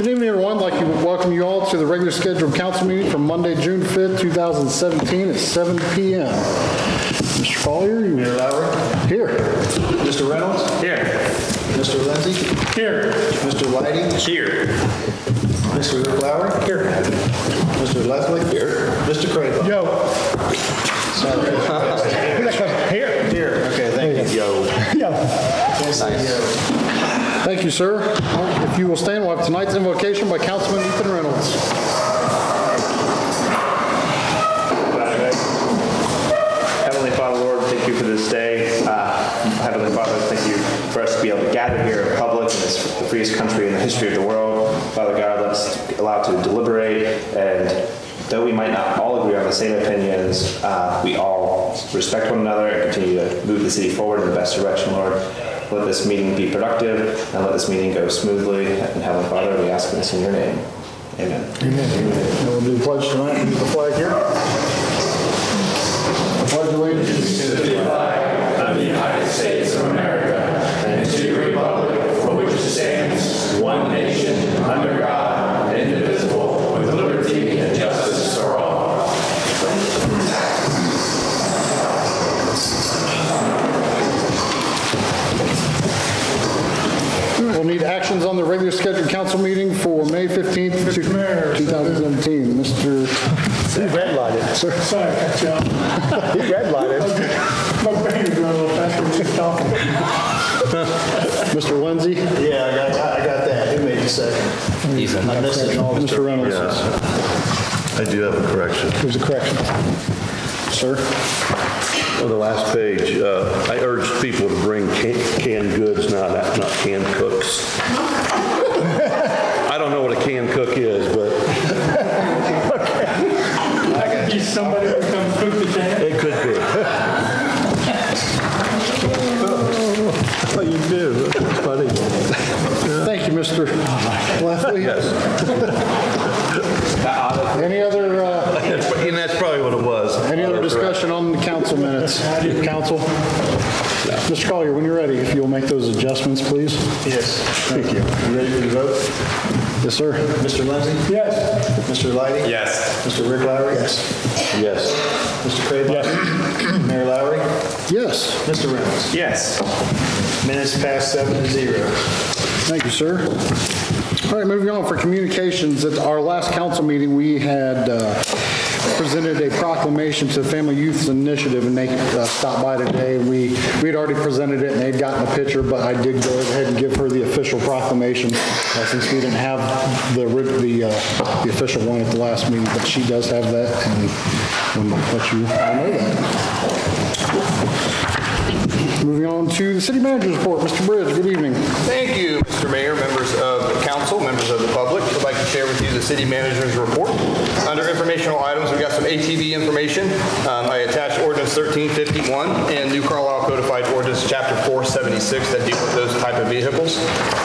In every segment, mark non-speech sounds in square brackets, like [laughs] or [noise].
Good evening, everyone. I'd like to welcome you all to the regular scheduled council meeting for Monday, June 5th, 2017 at 7 PM. Mr. Collier, you Mayor Lowry. here? Mr. Reynolds. Here. Mr. Lindsay. Here. Mr. Lighty. Here. Mr. Rick Lowry. Here. Mr. Leslie. Here. Mr. Craig. Yo. [laughs] Here. Here, okay, thank you. Yo. Thank you, sir. If you will stand, we'll have tonight's invocation by Councilman Ethan Reynolds. Heavenly Father, Lord, thank you for this day. Uh, Heavenly Father, thank you for us to be able to gather here in public in this the freest country in the history of the world. Father God, let us be allowed to deliberate, and though we might not all agree on the same opinions, uh, we all respect one another and continue to move the city forward in the best direction, Lord. Let this meeting be productive, and let this meeting go smoothly. And Heavenly Father, we ask this in your name. Amen. And we'll do the pledge tonight. Use the flag here. I Pledge allegiance to the of actions on the regular scheduled council meeting for May 15th, 2017. Mr. He red lighted. Sir. Sorry, cut you off. [laughs] He red lighted. My brain is running a little faster when you're talking. Mr. Lindsay, Yeah, I got, I got that. Who made the second? I missed it. Mr. Reynolds. I do have a correction. There's a correction. Sir? On the last page, uh, I urged people to bring can- canned goods, not, not canned cooks. [laughs] I don't know what a canned cook is, but He's somebody who comes cook the jam. it could be. Oh, you do. That's funny. Thank you, Mr. Leftley. Yes. Any other, uh, And that's probably what it was. any other discussion on the council minutes? Council? Mr. Collier, when you're ready, if you'll make those adjustments, please. Yes, thank you. You ready for the vote? Yes, sir. Mr. Lindsay. Yes. Mr. Lighty. Yes. Mr. Rick Lowry. Yes. Yes. Mr. Craig. Yes. [clears throat] Mayor Lowry. Yes. Mr. Reynolds. Yes. Minutes past seven to zero. Thank you, sir. All right, moving on for communications. At our last council meeting, we had uh, presented a proclamation to the Family Youth Initiative, and they uh, stopped by today. We we had already presented it, and they'd gotten a picture, but I did go ahead and give her the official proclamation, uh, since we didn't have the the uh, the official one at the last meeting, but she does have that, and we'll let you know that. Moving on to the city manager's report. Mr. Bridge, good evening. Thank you, Mr. Mayor, members of the council, members of the public. I'd like to share with you the city manager's report. Under informational items, we've got some ATV information. Um, I attached ordinance 1351 and New Carlisle Codified Ordinance Chapter 476 that deal with those type of vehicles.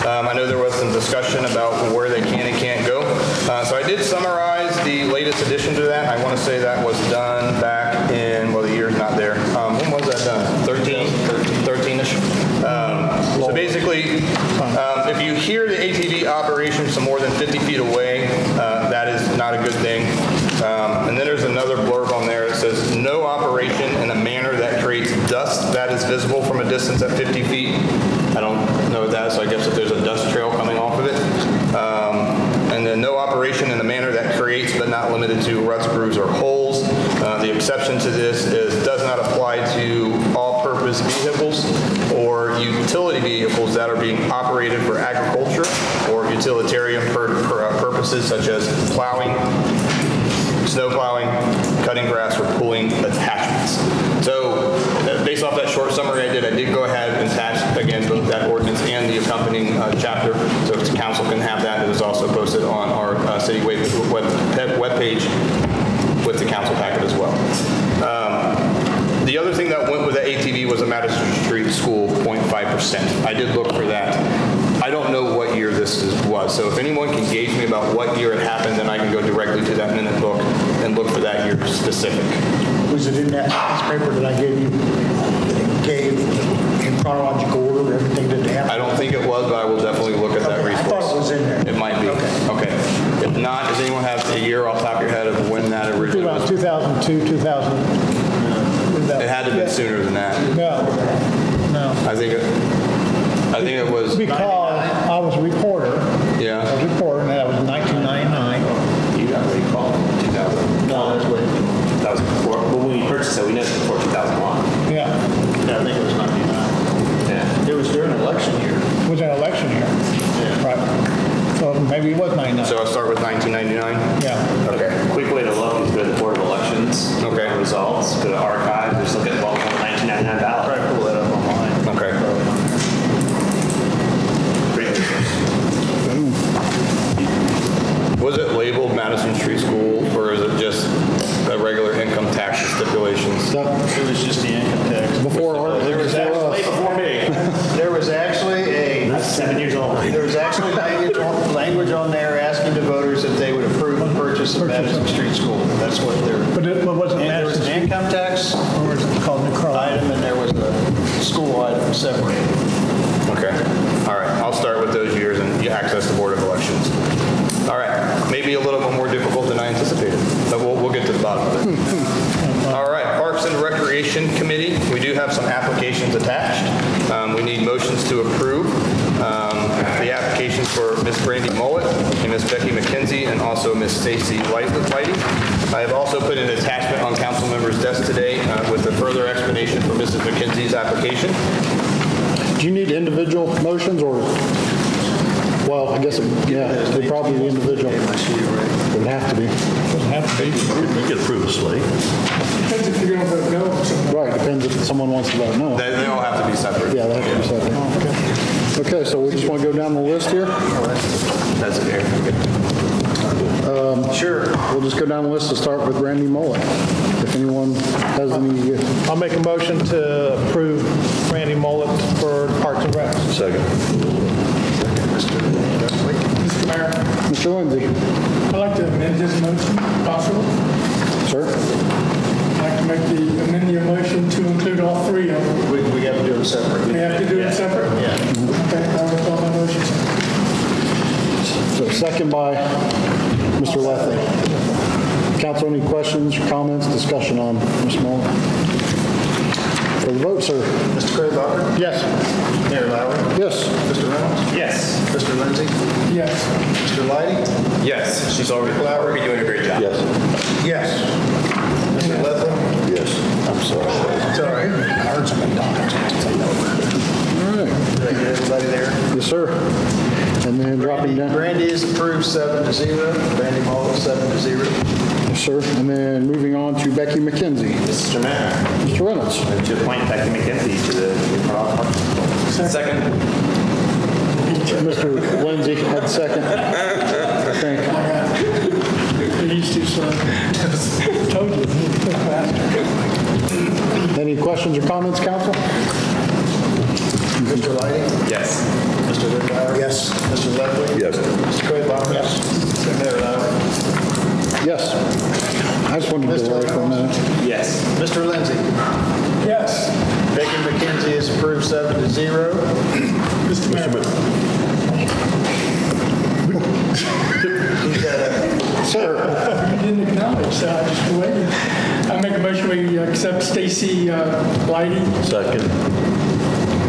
Um, I know there was some discussion about where they can and can't go. Uh, So I did summarize the latest addition to that. I want to say that was done back in, well, the year's not there. Um, When was that done? 13? 13-ish? Um, So basically, um, if you hear the ATV operation from more than 50 feet away, uh, that is not a good thing. Um, And then there's another blurb on there that says, "No operation in a manner that creates dust that is visible from a distance at 50 feet." I don't know what that is, so I guess if there's a dust trail coming off of it. Um, And then no operation in a manner that creates but not limited to ruts, grooves, or holes. Uh, The exception to this is, does not apply to all-purpose vehicles or utility vehicles that are being operated for agriculture or utilitarian uh, purposes such as plowing, snow plowing, cutting grass, or pulling attachments. So uh, based off that short summary I did, I did go ahead and attach, again, both that ordinance and the accompanying uh, chapter, so the council can have that. It is also posted on our uh, city web web- webpage with the council packet MTV was a Madison Street school, 0.5%. I did look for that. I don't know what year this is, was, so if anyone can gauge me about what year it happened, then I can go directly to that minute book and look for that year specific. Was it in that newspaper that I gave you, gave in chronological order everything that happened? I don't think it was, but I will definitely look at that resource. I thought it was in there. It might be. Okay. okay. If not, does anyone have a year off top of your head of when that originally was? 2002, 2000. No, no. I think, it- I think it was, Because I was a reporter. I yeah. was a reporter, and that was 1999. You got what you call it, 2000. No, that's way, That was before, when we purchased it, we know it's before 2001. Yeah, yeah, I think it was 99. Yeah. It was during election year. it was an election year. Right. So maybe it was 99. So I'll start with 1999. Yeah. Okay. Quick way to look is go to the Board of Elections. Okay. Results, go to the archive, just look at well, 1999 ballot. Try to pull that up online. Okay. Great resource. Was it labeled Madison Street School, or is it just a regular income tax stipulations? That- It was just the income tax. Before our, There was before actually, us. Before me. there was actually a, That's seven years old. there was actually language on, language on there asking the voters if they would approve the purchase of Street School. That's what they're, But it wasn't and there was Madison an Street, income tax or was it called New Carlisle? item and there was a school item separate. Okay, all right, I'll start with those years and you access the Board of Elections. All right, maybe a little bit more difficult than I anticipated, but we'll, we'll get to the bottom of it. All right, Parks and Recreation Committee, we do have some applications attached. Um, We need motions to approve the applications for Miss Brandy Mullet and Miss Becky McKenzie and also Miss Stacy White- Whitey. I have also put an attachment on council members' desk today uh, with a further explanation for Mrs. McKenzie's application. Do you need individual motions or, well, I guess, it- yeah, they probably be individual. Would have to be. Doesn't have to be. You can approve a slate. Depends if you're gonna vote no. Right, depends if someone wants to vote no. They they all have to be separate. Yeah, they have to be separate. Okay, so we just want to go down the list here? That's it here. Um, sure. We'll just go down the list to start with Brandy Mullet. If anyone has any, uh, I'll make a motion to approve Brandy Mullet for Parks and Rec. Second. Mr. Mayor, Mr. Lindsay, I'd like to amend this motion, possible. sir? I'd like to make the, amend the motion to include all three of them. We, we have to do them separate. We have to do it separate? Yeah. Okay, I'll withdraw my motion. So second by Mr. Leffey. Council, any questions, comments, discussion on Ms. Mullet? For the vote, sir? Mr. Craybacher? Yes. Mayor Lowry? Yes. Mr. Reynolds? Yes. Mr. Lindsay? Yes. Mr. Leidy? Yes, she's already, Lowry? doing a great job. Yes. Yes. Mr. Leffler? Yes. I'm sorry. It's all right. All right. Did I get everybody there? Yes, sir. And then dropping down, Brandy is approved seven to zero. Brandy Mullet, seven to zero. yes, sir. And then moving on to Becky McKenzie. Mr. Mayor, Mr. Reynolds? to appoint Becky McKenzie to the New Park Board. Second. Mr. Lindsay had second, I think. These two, sir. Told you. Any questions or comments, council? Mr. Leidy? Yes. Mr. Whitmire? Yes. Mr. Leffler? Yes. Mr. Craybacher? Yes. Mayor Lowry? Yes. I just wanted to delay for a minute. Yes. Mr. Lindsay? Yes. Becky McKenzie is approved seven to zero. Mr. Mayor, [laughs] Sir? you didn't acknowledge, so I just waited. I make a motion, we accept Stacy uh, Lighty. Second.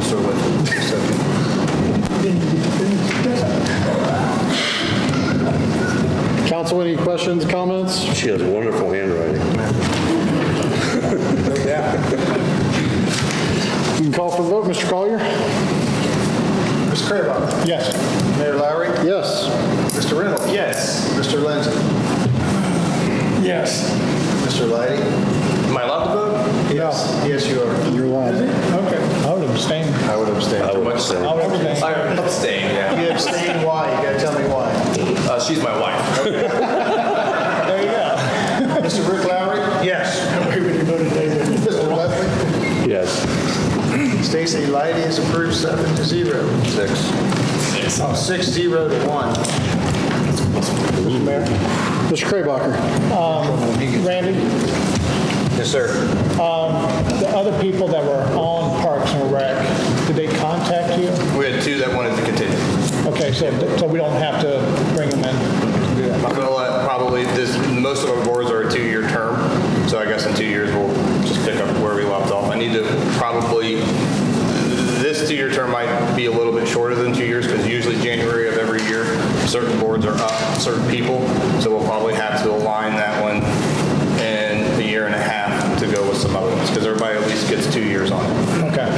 Mr. Whitmire, second. Didn't get to finish that. Council, any questions, comments? She has wonderful handwriting. [laughs] You can call for the vote, Mr. Collier? Mr. Craybacher? Yes. Mayor Lowry? Yes. Mr. Reynolds? Yes. Mr. Lindsay? Yes. Mr. Leidy? Am I allowed to vote? Yes. Yes, you are. You're live. Okay. I would abstain. I would abstain. I would say. I would abstain. I abstain, yeah. You abstain, why? You gotta tell me why. Uh, she's my wife. [laughs] There you go. Mr. Rick Lowry? Yes. We would have voted David. Mr. Leffler? Yes. Stacy Leidy is approved seven to zero. Six. Oh, six zero to one. Mr. Mayor? Mr. Craybacher? Randy, Yes, sir. the other people that were on Parks and Rec, did they contact you? We had two that wanted to continue. Okay, so, so we don't have to bring them in to? I'm gonna let probably, this, most of our boards are a two-year term, so I guess in two years, we'll just pick up where we left off. I need to probably this two-year term might be a little bit shorter than two years because usually January of every year, certain boards are up, certain people. So we'll probably have to align that one in a year and a half to go with some other ones because everybody at least gets two years on it. Okay.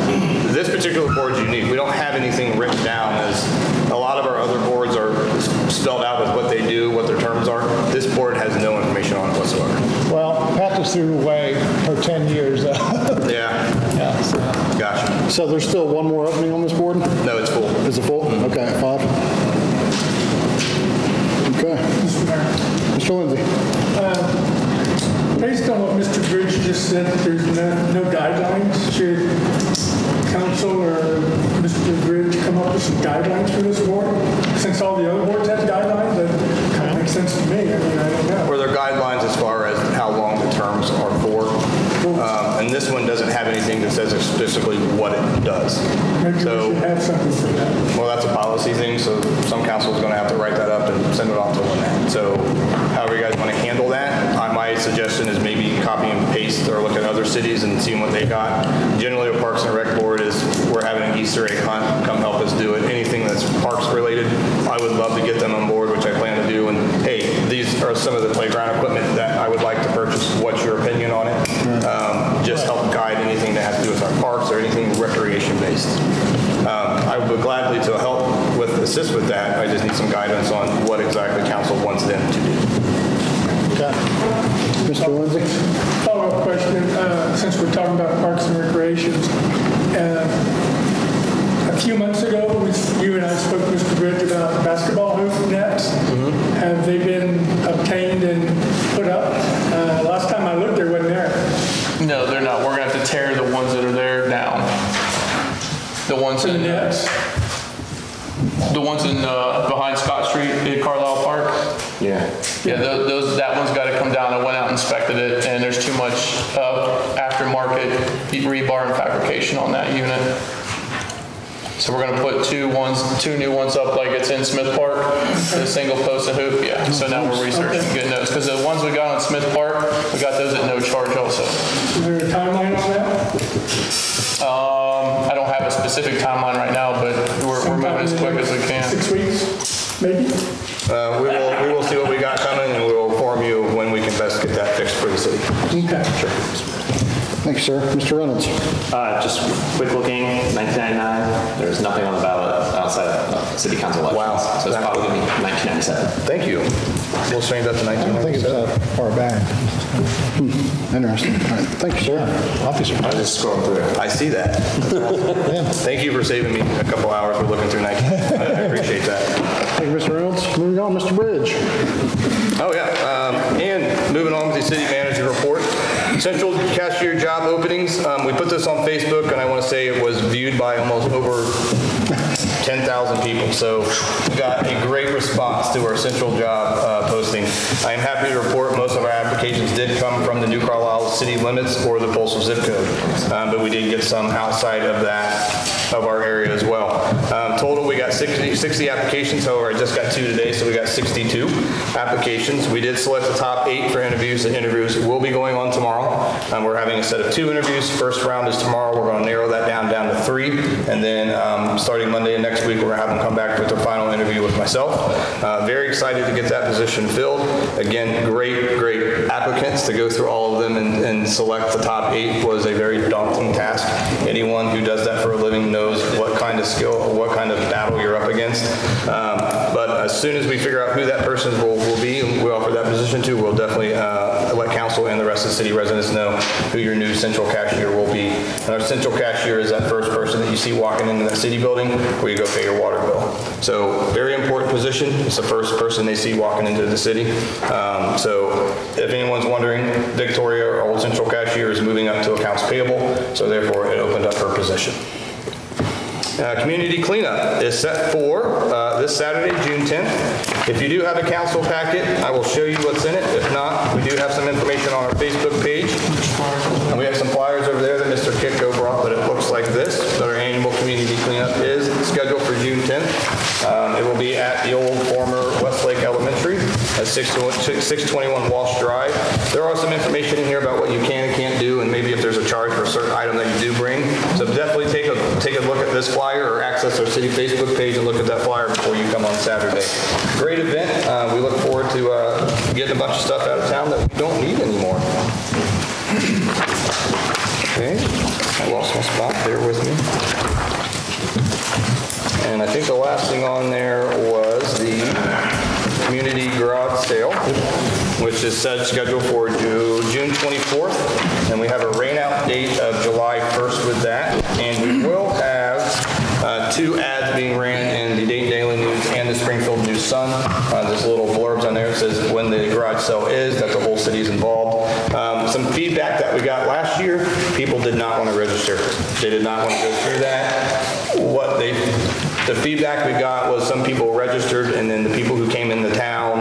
This particular board is unique. We don't have anything written down as, a lot of our other boards are spelled out with what they do, what their terms are. This board has no information on it whatsoever. Well, Pat just threw away her 10 years. uh, [laughs] Yeah, yeah, so- gotcha. So there's still one more opening on this board? No, it's full. Is it full? Okay, five. Okay. Mr. Mayor. Mr. Based on what Mr. Bridge just said, there's no no guidelines. Should council or Mr. Bridge come up with some guidelines for this board? Since all the other boards have guidelines, that kind of makes sense to me. I mean, I don't know. Were there guidelines as far as how long the terms are for? Um, And this one doesn't have anything that says explicitly what it does. Maybe we So, should have something for that. well, that's a policy thing, so some council is going to have to write that up and send it off to Lynette. So however you guys want to handle that, suggestion is maybe copy and paste or look at other cities and seeing what they got. Generally, what Parks and Rec Board is, we're having an Easter egg hunt, come help us do it. Anything that's parks related, I would love to get them on board, which I plan to do. And hey, these are some of the playground equipment that I would like to purchase. What's your opinion on it? Um, Just help guide anything that has to do with our parks or anything recreation-based. Um, I would gladly to help with, assist with that. I just need some guidance on what exactly council wants them to do. Mr. Lindsay? Follow-up question, uh, since we're talking about parks and recreations. uh, A few months ago, we- you and I spoke to Mr. Bridge about basketball hoop nets. Have they been obtained and put up? Uh, Last time I looked, there wasn't there. No, they're not. We're gonna have to tear the ones that are there down. The ones The in, nets? the ones in, uh, behind Scott Street in Park. Yeah. Yeah, those, that one's gotta come down. I went out and inspected it, and there's too much, uh, aftermarket rebar and fabrication on that unit. So we're gonna put two ones, two new ones up like it's in Smith Park, the single post and hoop, yeah. So now we're researching, good those, because the ones we got on Smith Park, we got those at no charge also. Is there a timeline on that? Um, I don't have a specific timeline right now, but we're, we're moving as quick as we can. Six weeks, maybe? Uh, We will, we will you, sir. Mr. Reynolds? Uh, Just quick looking, 1999, there's nothing on the ballot outside of uh, city council elections. Wow. So it's probably going to be 1997. Thank you. We'll change that to I don't think it's 1997. that far back. Interesting. All right, thank you, sir. Officer. I was just scrolling through. I see that. [laughs] Thank you for saving me a couple hours for looking through 19. I appreciate that. Thank you, Mr. Reynolds. Moving on, Mr. Bridge. Oh, yeah. Um, And moving on with the city manager report. Central cashier job openings, um, we put this on Facebook, and I want to say it was viewed by almost over 10,000 people. So we got a great response to our central job uh, posting. I am happy to report most of our applications did come from the New Carlisle city limits or the postal zip code. Um, But we did get some outside of that, of our area as well. Um, Total, we got 60 60 applications, however, I just got two today, so we got 62 applications. We did select the top eight for interviews. The interviews will be going on tomorrow. Um, We're having a set of two interviews. First round is tomorrow. We're going to narrow that down, down to three. And then, um, starting Monday and next week, we're going to have them come back with their final interview with myself. Uh, Very excited to get that position filled. Again, great, great applicants. To go through all of them and, and select the top eight was a very daunting task. Anyone who does that for a living knows what kind of skill, or what kind of battle you're up against. Um, But as soon as we figure out who that person will, will be, we offer that position to, we'll definitely uh, council and the rest of the city residents know who your new central cashier will be. And our central cashier is that first person that you see walking into that city building where you go pay your water bill. So very important position. It's the first person they see walking into the city. Um, So if anyone's wondering, Victoria, our old central cashier, is moving up to accounts payable, so therefore it opened up her position. Uh, Community cleanup is set for uh, this Saturday, June 10th. If you do have a council packet, I will show you what's in it. If not, we do have some information on our Facebook page. And we have some flyers over there that Mr. Kitco brought, but it looks like this. Our annual community cleanup is scheduled for June 10th. Um, It will be at the old former Westlake Elementary at 621 Walsh Drive. There are some information in here about what you can and can't do, and maybe if there's a charge for a certain item that you do bring. So definitely take a look at this flyer or access our city Facebook page and look at that flyer before you come on Saturday. Great event. Uh, We look forward to uh, getting a bunch of stuff out of town that we don't need anymore. Okay, I lost my spot, bear with me. And I think the last thing on there was the community garage sale, which is set scheduled for June 24th, and we have a rain-out date of July 1st with that. And we will have uh, two ads being ran in the Dayton Daily News and the Springfield News Sun. Uh, There's little blurbs on there that says when the garage sale is, that the whole city's involved. Um, Some feedback that we got last year, people did not want to register. They did not want to go through that. What they, the feedback we got was some people registered, and then the people who came in the town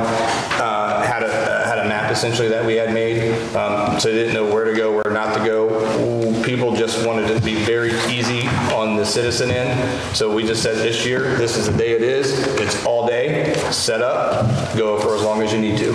uh, had a, had a map essentially that we had made, um, so they didn't know where to go, where not to go. People just wanted to be the citizen in. so we just said this year, this is the day it is, it's all day, set up, go for as long as you need to.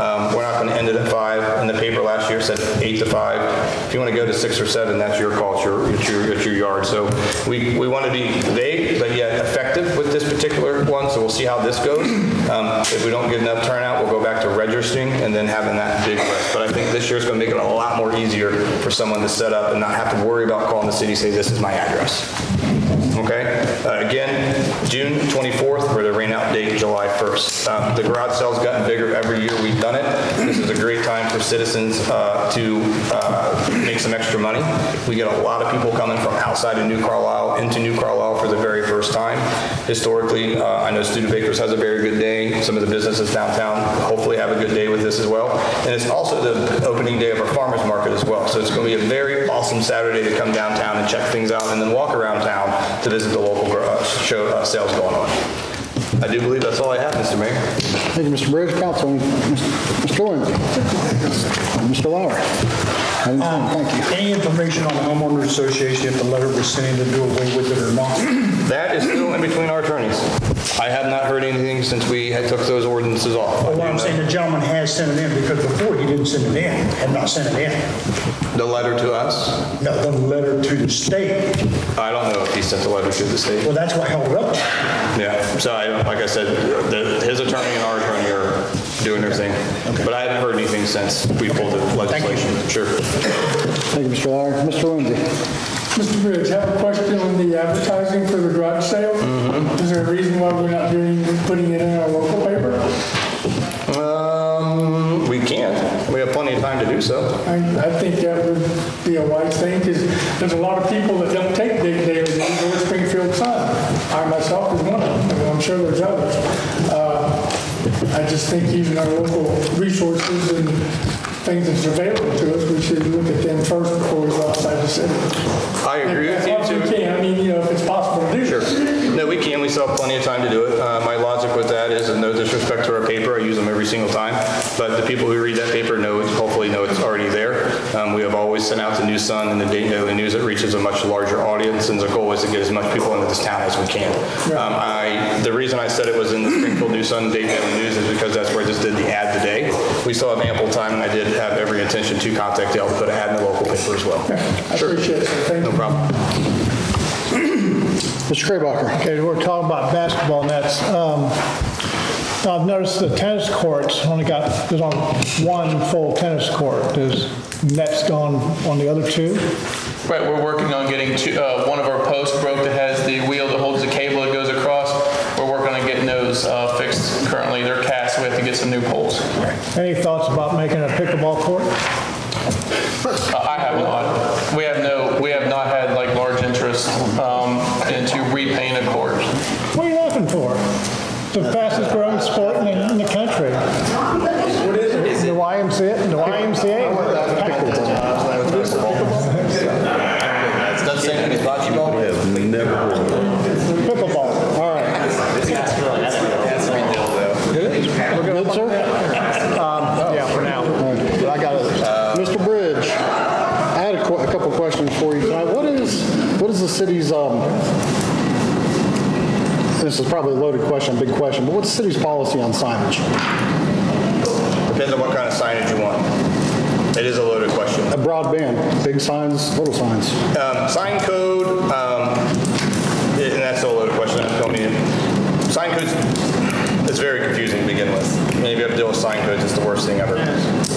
Um, We're not going to end it at five, and the paper last year said eight to five. If you want to go to six or seven, that's your call, it's your, it's your, it's your yard. So we, we want to be vague, but yet effective with this particular one, so we'll see how this goes. Um, If we don't get enough turnout, we'll go back to registering and then having that big list. But I think this year is going to make it a lot more easier for someone to set up and not have to worry about calling the city, say, this is my address. Okay? Uh, Again, June 24th for the rain out date, July 1st. Um, The garage sale's gotten bigger every year we've done it. This is a great time for citizens uh, to uh, make some extra money. We get a lot of people coming from outside of New Carlisle into New Carlisle for the very first time. Historically, uh, I know Studebakers has a very good day. Some of the businesses downtown hopefully have a good day with this as well. And it's also the opening day of our farmer's market as well. So it's going to be a very awesome Saturday to come downtown and check things out and then walk around town to visit the local show, uh, sales going on. I do believe that's all I have, Mr. Mayor. Thank you, Mr. Bridge. Council, Mr. Lindsay. Mr. Lauer. Anything? Thank you. Any information on the homeowners association, if the letter was sent in to do away with it or not? That is still in between our attorneys. I have not heard anything since we had took those ordinances off. Well, what I'm saying, the gentleman has sent it in, because before he didn't send it in, had not sent it in. The letter to us, No, the letter to the state. I don't know if he sent the letter to the state. Well, that's what held it up. Yeah, so I, don't- like I said, the- his attorney and our attorney are doing their thing. But I haven't heard anything since we pulled the legislation. Sure. Thank you, Mr. Lowry. Mr. Lindsay. Mr. Bridge, I have a question on the advertising for the garage sale. Is there a reason why we're not doing, putting it in our local paper? Um, we can't. We have plenty of time to do so. I, I think that would be a wise thing, because there's a lot of people that don't take Dayton Daily News or Springfield Sun. I myself is one of them, and I'm sure there's others. Uh, I just think using our local resources and things that's available to us, we should look at them first before we go outside the city. I agree with you as we too. can, I mean, you know, if it's possible to do. Sure. No, we can. We still have plenty of time to do it. Uh, My logic with that is, and no disrespect to our paper, I use them every single time, but the people who read that paper know, hopefully know it's already there. Um, We have always sent out the News Sun and the Dayton Daily News. It reaches a much larger audience, and the goal is to get as much people into this town as we can. Um, I, the reason I said it was in the Springfield News Sun, Dayton Daily News, is because that's where I just did the ad today. We still have ample time, and I did have every intention to contact Dale to put an ad in the local paper as well. I appreciate it. Thank No you. problem. [clears throat] Mr. Craybacher. Okay, we're talking about basketball nets. Um, I've noticed the tennis courts only got, there's only one full tennis court. There's nets gone on the other two. Right, we're working on getting two, uh, one of our posts broke that has the wheel that holds the cable that goes across. We're working on getting those uh, fixed currently. They're cast, we have to get some new poles. Any thoughts about making a pickleball court? Uh, I have not. We have no, we have not had like large interest um, into repaint a court. What are you laughing for? The probably a loaded question, big question, but what's the city's policy on signage? Depends on what kind of signage you want. It is a loaded question. A broad band, big signs, little signs. Um, sign code, um, and that's a loaded question. I don't mean. Sign codes, it's very confusing to begin with. Maybe you have to deal with sign codes. It's the worst thing ever.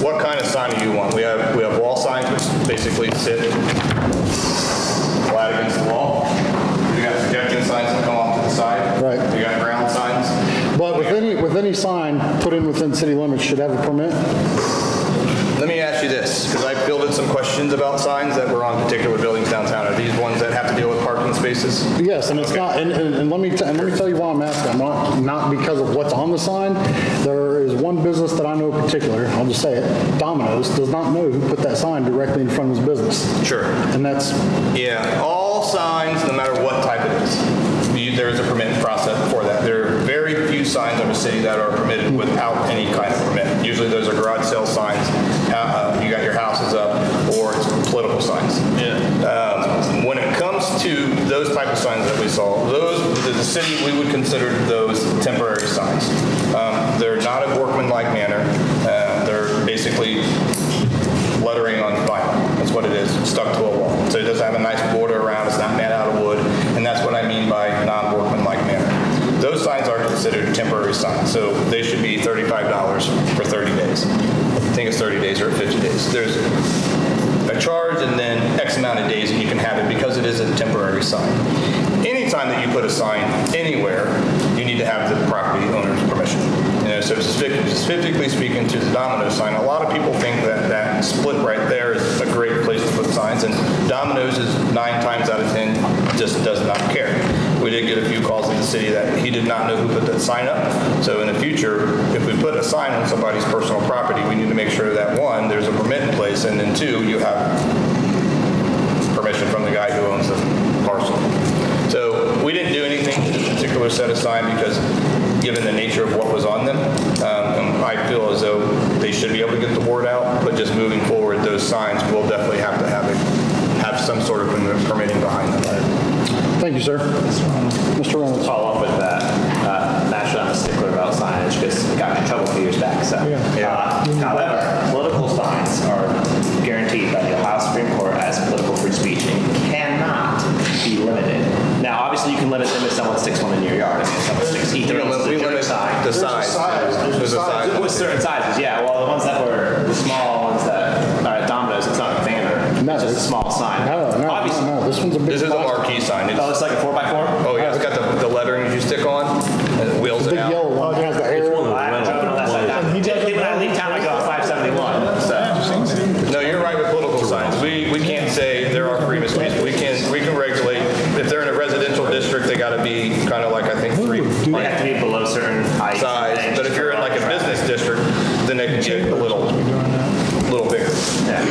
What kind of sign do you want? We have we have wall signs, which basically sit flat against the wall. We got projection signs that come off the side. Right. We got ground signs. But with any, with any sign put in within city limits should have a permit? Let me ask you this, because I fielded some questions about signs that were on particular buildings downtown. Are these ones that have to deal with parking spaces? Yes, and it's not, and, and and let me, t- and let me tell you why I'm asking. I'm not, not because of what's on the sign. There is one business that I know in particular, I'll just say it, Domino's, does not know who put that sign directly in front of his business. Sure. And that's, Yeah, all signs, no matter what type it is, you- there is a permit process for that. There are very few signs in the city that are permitted without any kind of permit. Usually those are garage sale signs, uh, you got your houses up, or it's political signs. Um, When it comes to those type of signs that we saw, those, the the city, we would consider those temporary signs. Um, They're not a workmanlike manner. Uh, They're basically lettering on vinyl. That's what it is, stuck to a wall. So it does have a nice border around, it's not made out of wood, and that's what I mean by non-workmanlike manner. Those signs are considered temporary signs, so they should be $35 for 30 days. I think it's 30 days or 50 days. There's a charge and then X amount of days and you can have it because it is a temporary sign. Anytime that you put a sign anywhere, you need to have the property owner's permission. You know, so specifically speaking to the domino sign, a lot of people think that that split right there is a great place to put signs, and Domino's is nine times out of 10 just does not care. We did get a few calls in the city that he did not know who put that sign up. So in the future, if we put a sign on somebody's personal property, we need to make sure that, one, there's a permit in place, and then two, you have permission from the guy who owns the parcel. So we didn't do anything to this particular set of sign because, given the nature of what was on them, um, I feel as though they should be able to get the word out, but just moving forward, those signs will definitely have to have a, have some sort of permitting behind them. Thank you, sir. Mr. Reynolds. follow up with that. Uh, naturally, I'm a stickler about signage because it got me in trouble a few years back. So, uh, however, political signs are guaranteed by the Ohio Supreme Court as political free speech and cannot be limited. Now, obviously, you can limit them if someone sticks one in your yard. If someone sticks We ether limit- the we jerk limit sign. the size. There's a size. With certain sizes, yeah. Well, the ones that were the small ones that are at Domino's, it's not a banner. No, it's just a small sign. No, no, no, Obviously. no, this one's a big. This is a box. marquee sign. It's- Oh, it's like a four by four. Oh, yeah, it's got the, the lettering you stick on, and it wheels it Big out. yellow one that has the arrow. I haven't driven on that side. Now, Typically, when I leave town, I go on 571. So. No, you're right with political signs. We, we can't say there are freedom of speech. We can, we can regulate, if they're in a residential district, they gotta be kind of like, I think, three They have to be below certain height. size. But if you're in like a business district, then they can get a little, little bigger. Yeah.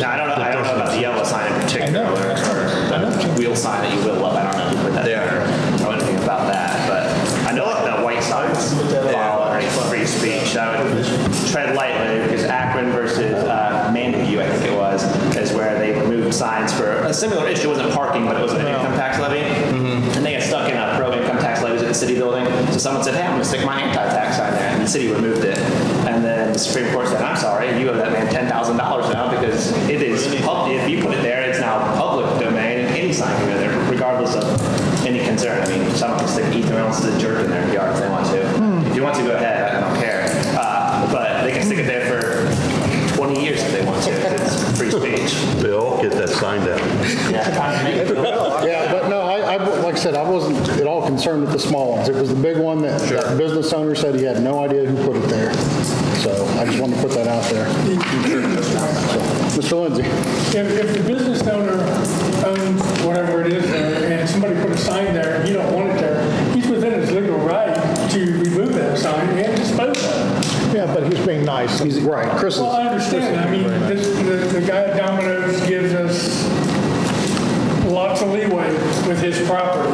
Now, I don't know, I don't know about the yellow sign in particular, or, or the wheel sign that you will up. I don't know who put that Yeah. there. I don't know anything about that, but I know like the white signs follow any free speech. I would tread lightly because Akron versus uh, Mandeview, I think it was, is where they removed signs for a similar issue. Wasn't parking, but it was an income tax levy. And they got stuck in a pro income tax levies at the city building. So someone said, hey, I'm going to stick my anti-tax sign there. And the city removed it. And then the Supreme Court said, I'm sorry, you owe that man $10,000 now because it is, pub- if you put it there, it's now public domain and any sign can go there, regardless of any concern. I mean, someone can stick Ethan Reynolds jerk in their yard if they want to. Hmm. If you want to, go ahead, I don't care. Uh, But they can stick it there for 20 years if they want to, 'cause it's free speech. Bill, get that sign down. Yeah, but no, I, I, like I said, I wasn't at all concerned with the small ones. It was the big one that, that business owner said he had no idea who put it there. So I just wanted to put that out there. So, Mr. Lindsay. If, if the business owner owns whatever it is there, and somebody put a sign there, and you don't want it there, he's within his legal right to remove that sign and dispose of it. Yeah, but he's being nice. He's, right, Chris is. Well, I understand, I mean, this, the, the guy at Domino's gives us lots of leeway with his property.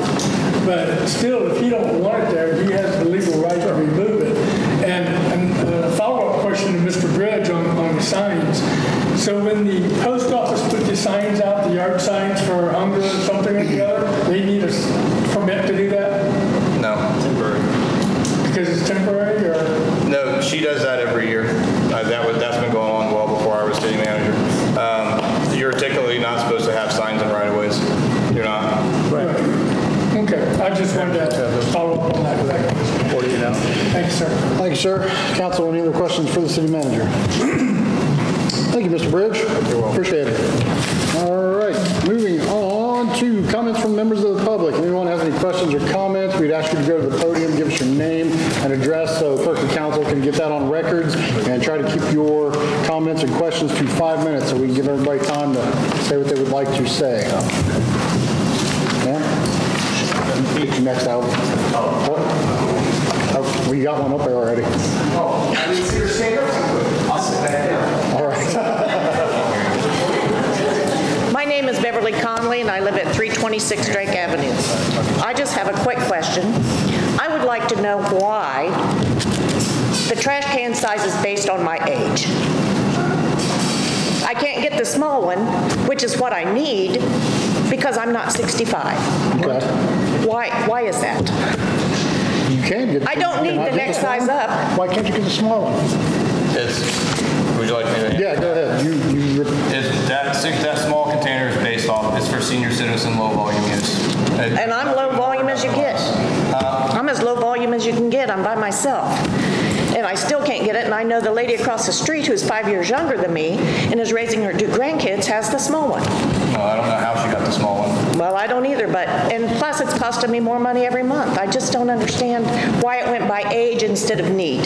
But still, if he don't want it there, he has the legal right to remove it. And, and a follow-up question to Mr. Bridge on, on the signs. So when the post office put the signs out, the yard signs for hunger or something or the other, they need a permit to do that? No. temporary. Because it's temporary or? No, she does that every year. Uh, That was, that's been going on well before I was city manager. Um, You're technically not supposed to have signs in right-of-ways. You're not. Right. Okay, I just wanted to follow up on that. know. Thank you, sir. Thank you, sir. Council, any other questions for the city manager? Thank you, Mr. Bridge. Appreciate it. All right, moving on to comments from members of the public. If anyone has any questions or comments, we'd ask you to go to the podium, give us your name address so clerk and council can get that on records and try to keep your comments and questions to five minutes so we can give everybody time to say what they would like to say. You next out. Oh, oh well, you got one up there already. Oh, I didn't see. I'll sit back. All right. My name is Beverly Conley, and I live at 326 Drake Avenue. I just have a quick question. I would like to know why the trash can size is based on my age. I can't get the small one, which is what I need, because I'm not 65. Okay. Why, why is that? You can get. I don't need the next this one? size up. Why can't you get the small one? It's, would you like me to? Yeah, go ahead. You, you, Is that, six- that small container is based off, it's for senior citizen low volume use. It- And I'm low volume as you get. I'm as low volume as you can get, I'm by myself. And I still can't get it, and I know the lady across the street who's five years younger than me and is raising her two grandkids has the small one. No, I don't know how she got the small one. Well, I don't either, but, and plus it's costing me more money every month. I just don't understand why it went by age instead of need.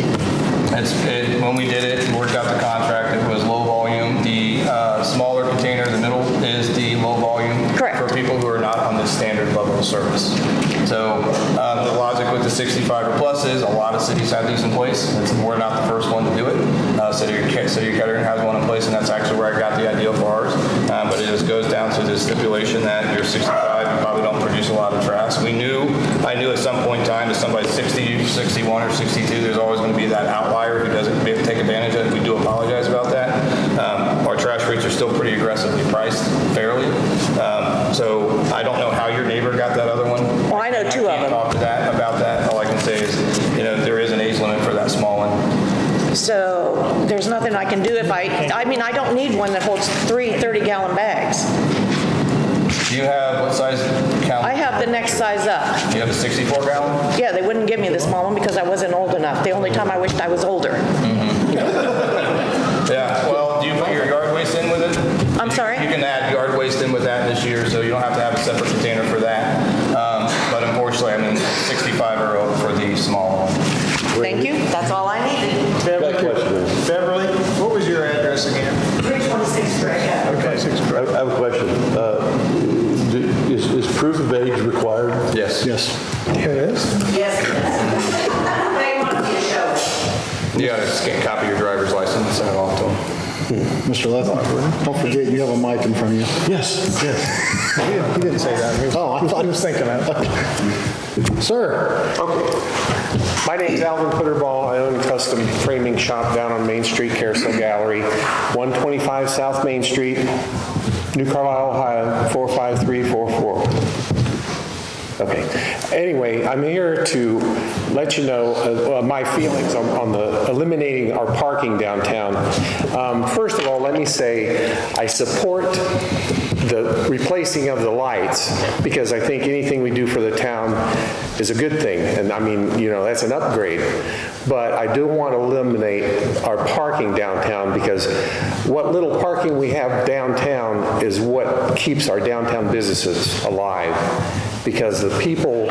It's, it, when we did it, worked out the contract, it was low volume. The uh, smaller container, in the middle, is the low volume. Correct. For people who are not on the standard level of service. So um, the logic with the 65 or plus is a lot of cities have these in place. It's- We're not the first one to do it. Uh, City of City of Kettering has one in place, and that's actually where I got the idea for ours. Uh, But it just goes down to the stipulation that you're 65, you probably don't produce a lot of trash. We knew, I knew at some point in time, if somebody's 60, 61, or 62, there's always going to be that outlier who doesn't take advantage of it. We do apologize about that. Um, Our trash rates are still pretty aggressively priced fairly. Um, So I don't know how your neighbor got that know two of them. talk to that, about that. All I can say is, you know, there is an age limit for that small one. So there's nothing I can do if I, I mean, I don't need one that holds three 30-gallon bags. Do you have, what size count? I have the next size up. You have a 64 gallon? Yeah, they wouldn't give me the small one because I wasn't old enough. The only time I wished I was older. Mm-hmm. [laughs] Yeah, well, do you put your yard waste in with it? I'm sorry? You can add yard waste in with that this year, so you don't have to have a separate container for that. But unfortunately, I mean, 65 are over for the small one. Thank you, that's all I needed. Got a question. Beverly, what was your address again? 326 Drake Avenue. I I have a question. Uh, do- Is is proof of age required? Yes. yes. Here It is? Yes, yes. [laughs] They want me to show. You gotta scan, copy your driver's license and send it off to them. Hmm. Mr. Lethland, don't forget you have a mic in front of you. Yes, yes. He didn't- he didn't say that. He was- Oh, I thought- He was thinking that. Sir, My name's Alvin Putterball. I own a custom framing shop down on Main Street, Carousel Gallery, 125 South Main Street, New Carlisle, Ohio, 45344. Okay. Anyway, I'm here to let you know uh, uh, my feelings on on the eliminating our parking downtown. Um, First of all, let me say, I support the replacing of the lights, because I think anything we do for the town is a good thing, and I mean, you know, that's an upgrade. But I do want to eliminate our parking downtown, because what little parking we have downtown is what keeps our downtown businesses alive because the people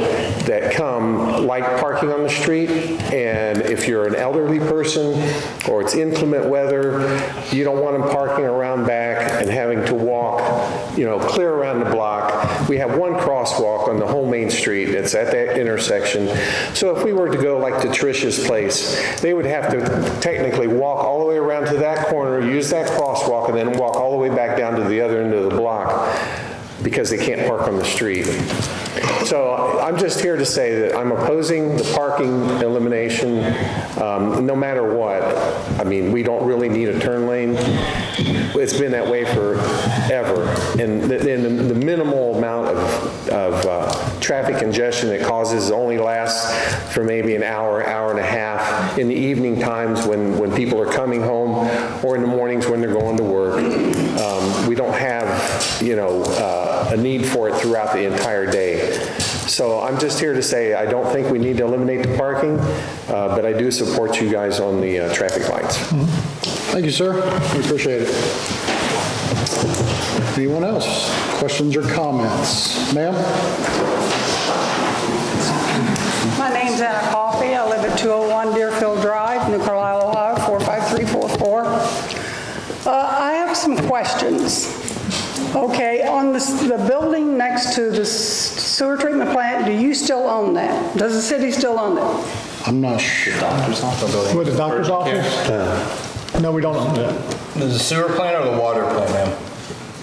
that come like parking on the street, and if you're an elderly person, or it's inclement weather, you don't want them parking around back and having to walk, you know, clear around the block. We have one crosswalk on the whole main street, it's at that intersection. So if we were to go like to Trish's place, they would have to technically walk all the way around to that corner, use that crosswalk, and then walk all the way back down to the other end of the block because they can't park on the street. So I'm just here to say that I'm opposing the parking elimination, um, no matter what. I mean, we don't really need a turn lane. It's been that way forever. And the, and the the minimal amount of, of uh, traffic congestion it causes only lasts for maybe an hour, hour and a half in the evening times when, when people are coming home or in the mornings when they're going to work. Um, We don't have, you know, uh, a need for it throughout the entire day. So I'm just here to say, I don't think we need to eliminate the parking, uh, but I do support you guys on the uh, traffic lights. Thank you, sir. We appreciate it. Anyone else? Questions or comments? Ma'am? My name's Anna Coffey. I live at 201 Deerfield Drive, New Carlisle, Ohio, 45344. Uh, I have some questions. Okay, on the, the building next to the sewer treatment plant, do you still own that? Does the city still own it? I'm not sure. Doctor's office. With the doctor's office? No, we don't own that. The sewer plant or the water plant, ma'am?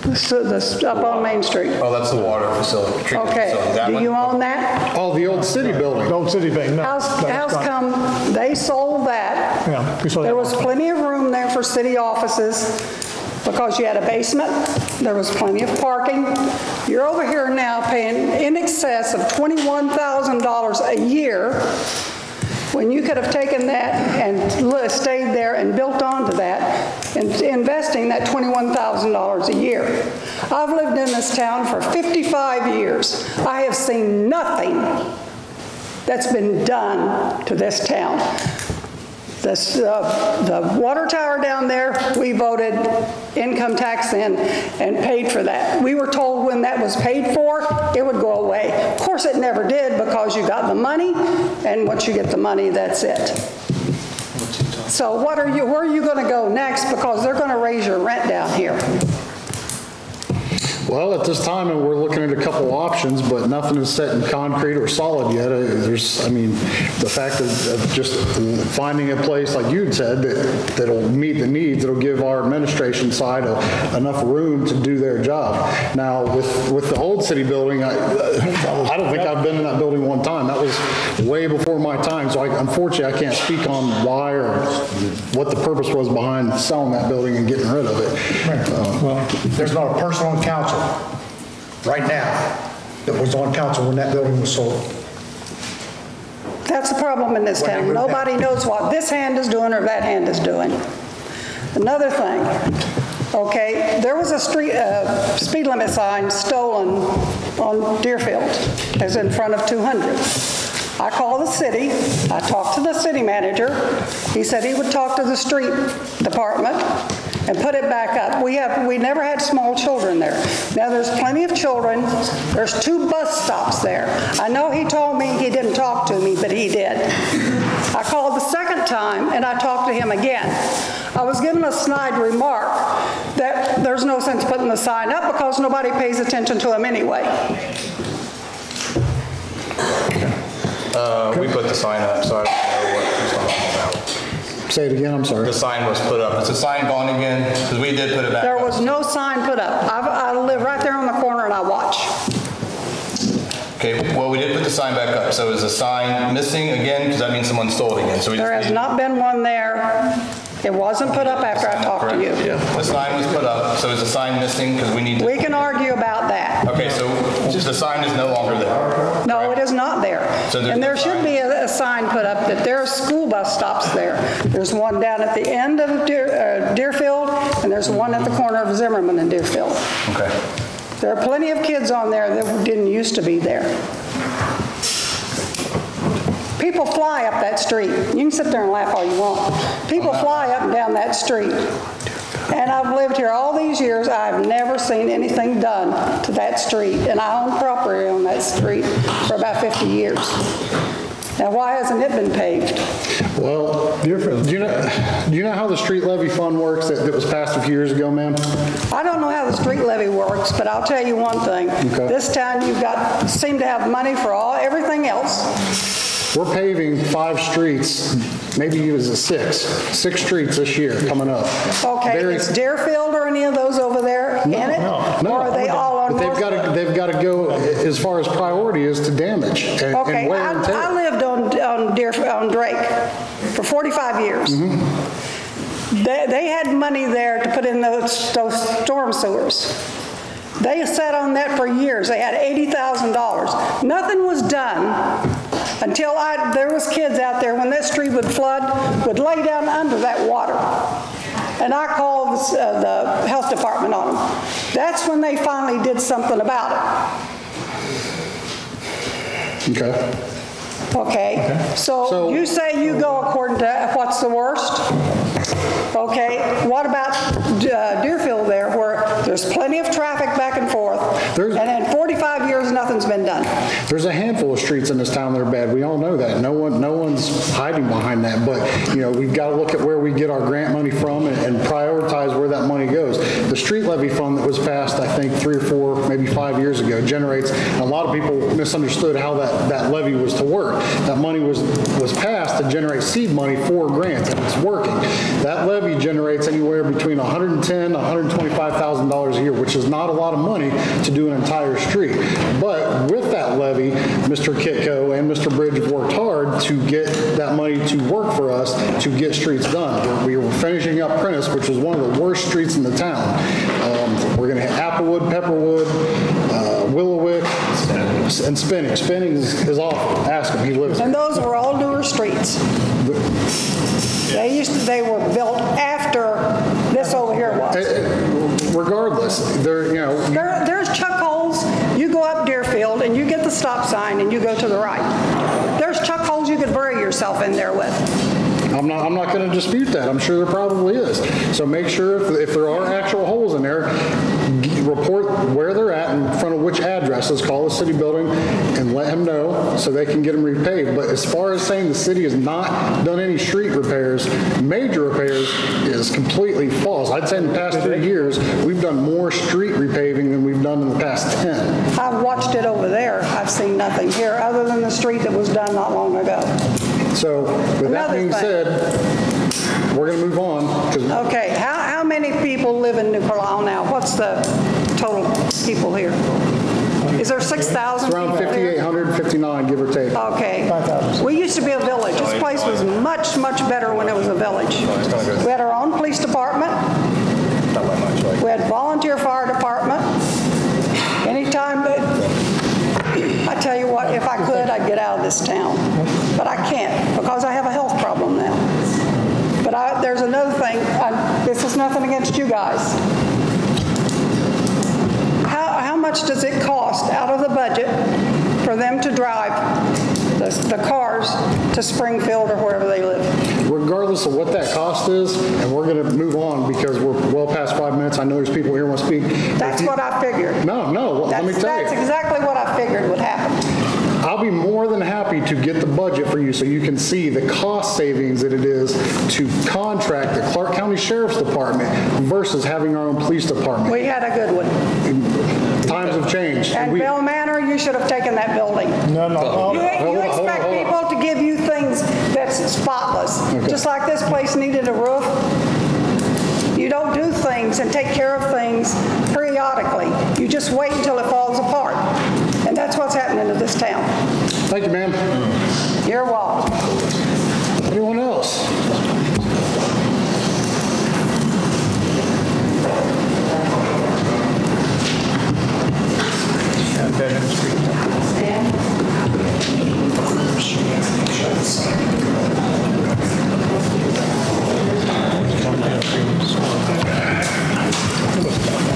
The su- the s- Up on Main Street? Oh, that's the water facility, treatment Okay, facility. That do one? you own that? Oh, the old city building. The old city bank, no. How's, no, how's it's gone. come they sold that? Yeah, we sold that There was one. plenty of room there for city offices because you had a basement, there was plenty of parking. You're over here now paying in excess of $21,000 a year when you could have taken that and stayed there and built onto that and investing that $21,000 a year. I've lived in this town for 55 years. I have seen nothing that's been done to this town. Uh, the water tower down there, we voted income tax in and paid for that. We were told when that was paid for, it would go away. Of course, it never did because you got the money, and once you get the money, that's it. So what are you, where are you going to go next? Because they're going to raise your rent down here. Well, at this time, we're looking at a couple options, but nothing is set in concrete or solid yet. Uh, There's, I mean, the fact of of uh, just finding a place, like you'd said, that, that'll meet the needs, that'll give our administration side a- enough room to do their job. Now, with, with the old city building, I, I don't think I've been in that building one time. That was way before my time, so I- unfortunately, I can't speak on why or what the purpose was behind selling that building and getting rid of it. Um, well, There's not a person on council right now that was on council when that building was sold. That's the problem in this they town. Nobody knows what this hand is doing or that hand is doing. Another thing, okay, there was a street, uh, speed limit sign stolen on Deerfield, as in front of 200. I called the city, I talked to the city manager, he said he would talk to the street department and put it back up. We have, we never had small children there. Now, there's plenty of children, there's two bus stops there. I know he told me he didn't talk to me, but he did. I called the second time, and I talked to him again. I was given a snide remark that there's no sense putting the sign up because nobody pays attention to him anyway. Uh, we put the sign up, so I don't know what. Say it again, I'm sorry. The sign was put up. It's a sign gone again? Because we did put it back There up. was no sign put up. I've- I live right there on the corner and I watch. Okay, well, we did put the sign back up. So is the sign missing again? Because that means someone stole it again. So we just There has need- not been one there. It wasn't put up after I talked to you. The sign was put up, so is the sign missing? Because we need to... We can argue about that. Okay, so the sign is no longer there. No, it is not there. So And no there should sign? be a, a sign put up that there are school bus stops there. There's one down at the end of Deer- uh, Deerfield, and there's one at the corner of Zimmerman and Deerfield. Okay. There are plenty of kids on there that didn't used to be there. People fly up that street. You can sit there and laugh all you want. People fly up and down that street. And I've lived here all these years, I've never seen anything done to that street. And I own property on that street for about 50 years. Now, why hasn't it been paved? Well, do you know, do you know how the street levy fund works that, that was passed a few years ago, ma'am? I don't know how the street levy works, but I'll tell you one thing. Okay. This town, you've got, seem to have money for all, everything else. We're paving five streets, maybe it was a six, six streets this year coming up. Okay, Very- is Deerfield or any of those over there in it? No, Or are they all on But they've got to, they've got to go as far as priority is to damage and Okay, and wear I, and tear. I lived on, on Deer, on Drake for 45 years. Mm-hmm. They, they had money there to put in those, those storm sewers. They sat on that for years. They had $80,000. Nothing was done until I, there was kids out there, when this street would flood, would lay down under that water. and I called the uh, the health department on them. That's when they finally did something about it. Okay. it, okay? So you say you go according to what's the worst? Okay, what about uh, Deerfield there, where there's plenty of traffic back and forth, and in 45 years, nothing's been done? There's a handful of streets in this town that are bad. We all know that. No one, no one's hiding behind that. But, you know, we've got to look at where we get our grant money from and- and prioritize where that money goes. The street levy fund that was passed, I think, three or four, maybe five years ago, generates, a lot of people misunderstood how that, that levy was to work. That money was, was passed to generate seed money for grants, and it's working. That levy generates anywhere between 110, 125,000 dollars a year, which is not a lot of money to do an entire street. But with that levy, Mr. Kitco and Mr. Bridge have worked hard to get that money to work for us to get streets done. We were finishing up Prentice, which was one of the worst streets in the town. Um, We're going to have Applewood, Pepperwood, uh, Willowwick, and Spinning. Spinning is is awful. Ask him, he lives. And those were all newer streets. They used, to- they were built after this over here was. Regardless, there, you know, There, there's chuck holes, you go up Deerfield and you get the stop sign and you go to the right. There's chuck holes you could bury yourself in there with. I'm not, I'm not going to dispute that. I'm sure there probably is. So make sure if, if there are actual holes in there, report where they're at in front of which addresses, call the city building and let him know so they can get them repaved. But as far as saying the city has not done any street repairs, major repairs is completely false. I'd say in the past three years, we've done more street repaving than we've done in the past 10. I've watched it over there. I've seen nothing here other than the street that was done not long ago. So with that being thing. said, we're going to move on. Okay, how, how many people live in New Carlisle now? What's the total people here? Is there 6,000 It's around people here? 5,800, 59, give or take. Okay. We used to be a village. This place was much, much better when it was a village. We had our own police department. We had volunteer fire department. Anytime, but I tell you what, if I could, I'd get out of this town. But I can't because I have a health problem now. But I, there's another thing, I- this is nothing against you guys. Much does it cost out of the budget for them to drive the, the cars to Springfield or wherever they live? Regardless of what that cost is, and we're going to move on because we're well past five minutes. I know there's people here who want to speak. That's what I figured. No, no, well, let me That's, tell that's you. exactly what I figured would happen. I'll be more than happy to get the budget for you so you can see the cost savings that it is to contract the Clark County Sheriff's Department versus having our own police department. We had a good one. Times have changed. And We- Bill Manor, you should have taken that building. No, no. Oh. You, Hold you on, hold on, expect hold on. people to give you things that's spotless. Okay. Just like this place needed a roof. You don't do things and take care of things periodically. You just wait until it falls apart. And that's what's happening to this town. Thank you, ma'am. You're welcome. Anyone else?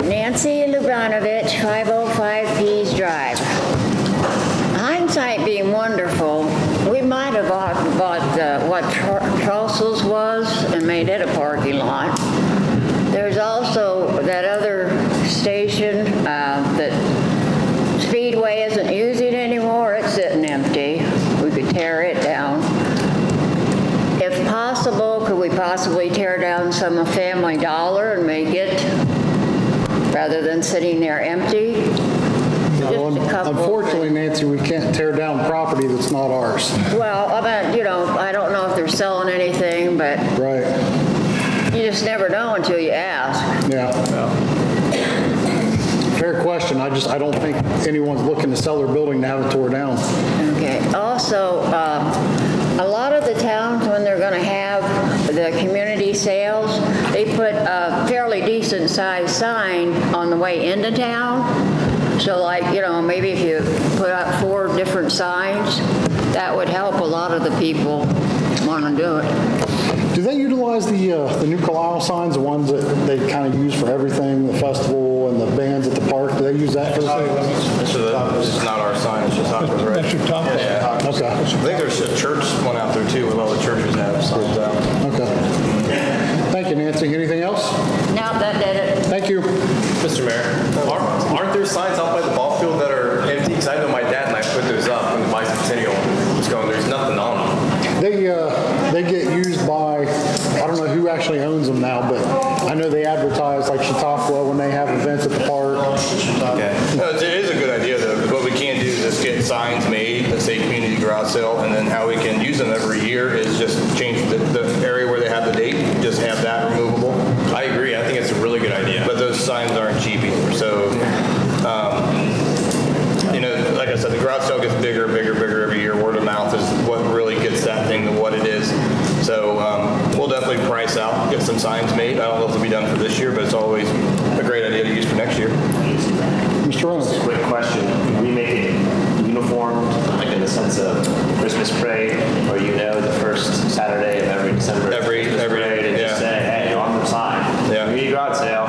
Nancy Lubranovich, 505 Pease Drive. Hindsight being wonderful, we might have bought, bought uh, what Tr- Trostles was and made it a parking lot. There's also that other station uh, that Speedway isn't possibly tear down some of Family Dollar and make it, rather than sitting there empty? No, Just a couple Unfortunately, Nancy, we can't tear down property that's not ours. Well, I mean, you know, I don't know if they're selling anything, but Right, you just never know until you ask. yeah. Fair question. I just, I don't think anyone's looking to sell their building to have it tore down. Okay. Also, uh, a lot of the towns, when they're going to have the community sales, they put a fairly decent-sized sign on the way into town. So like, you know, maybe if you put up four different signs, that would help a lot of the people want to do it. Do they utilize the, uh, the new Carlisle signs, the ones that they kind of use for everything, the festival and the bands at the park? Do they use that for the city limits? This is, this is not our sign, it's just Taco's, right? That's your top. Yeah. Okay, I think there's a church one out there too, with all the churches have signs out. okay. Thank you, Nancy. Anything else? No, that did it. Thank you. Mr. Mayor, aren't, aren't there signs out by the ball field that are empty? Because I know my dad and I put those up when the bicentennial was going, there's nothing on them. They, uh, they get used by, I don't know who actually owns them now, but I know they advertise like Chautauqua when they have events at the park. Okay. No, It is a good idea though, because what we can do is just get signs made that say community garage sale, and then how we can use them every year is just change the, the area where they have the date, just have that garage sale gets bigger, bigger, bigger every year. Word of mouth is what really gets that thing to what it is. So um, we'll definitely price out, get some signs made. I don't know if it'll be done for this year, but it's always a great idea to use for next year. Mr. Reynolds? Quick question, can we make it uniform, like in the sense of Christmas parade, or you know, the first Saturday of every December? Every- Christmas every- parade, And just yeah. say, hey, on the sign, Yeah. community garage sale,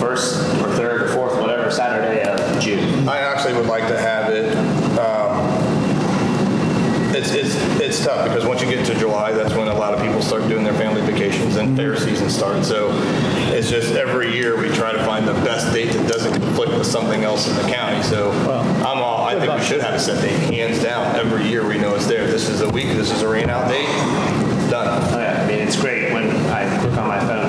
first or third or fourth, whatever Saturday of June. I actually would like to have it, um, it's, it's, it's tough because once you get to July, that's when a lot of people start doing their family vacations and fair mm-hmm. season starts. So it's just every year we try to find the best date that doesn't conflict with something else in the county. So I'm all, I think we should have a set date, hands down. Every year we know it's there. This is a week, this is a rain out date, done. Oh, yeah, I mean, it's great when I look on my phone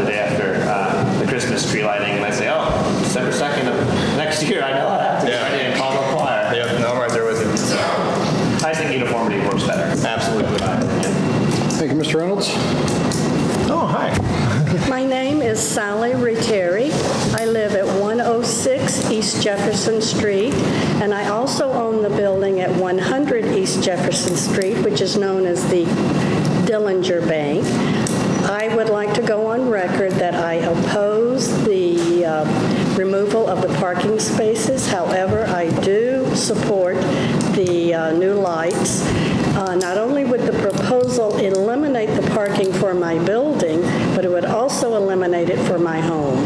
Thank. Reynolds. Oh, hi. [laughs] My name is Sally Retieri. I live at 106 East Jefferson Street, and I also own the building at 100 East Jefferson Street, which is known as the Dillinger Bank. I would like to go on record that I oppose the uh, removal of the parking spaces. However, I do support the uh, new lights. Uh, Not only would the proposal eliminate the parking for my building, but it would also eliminate it for my home.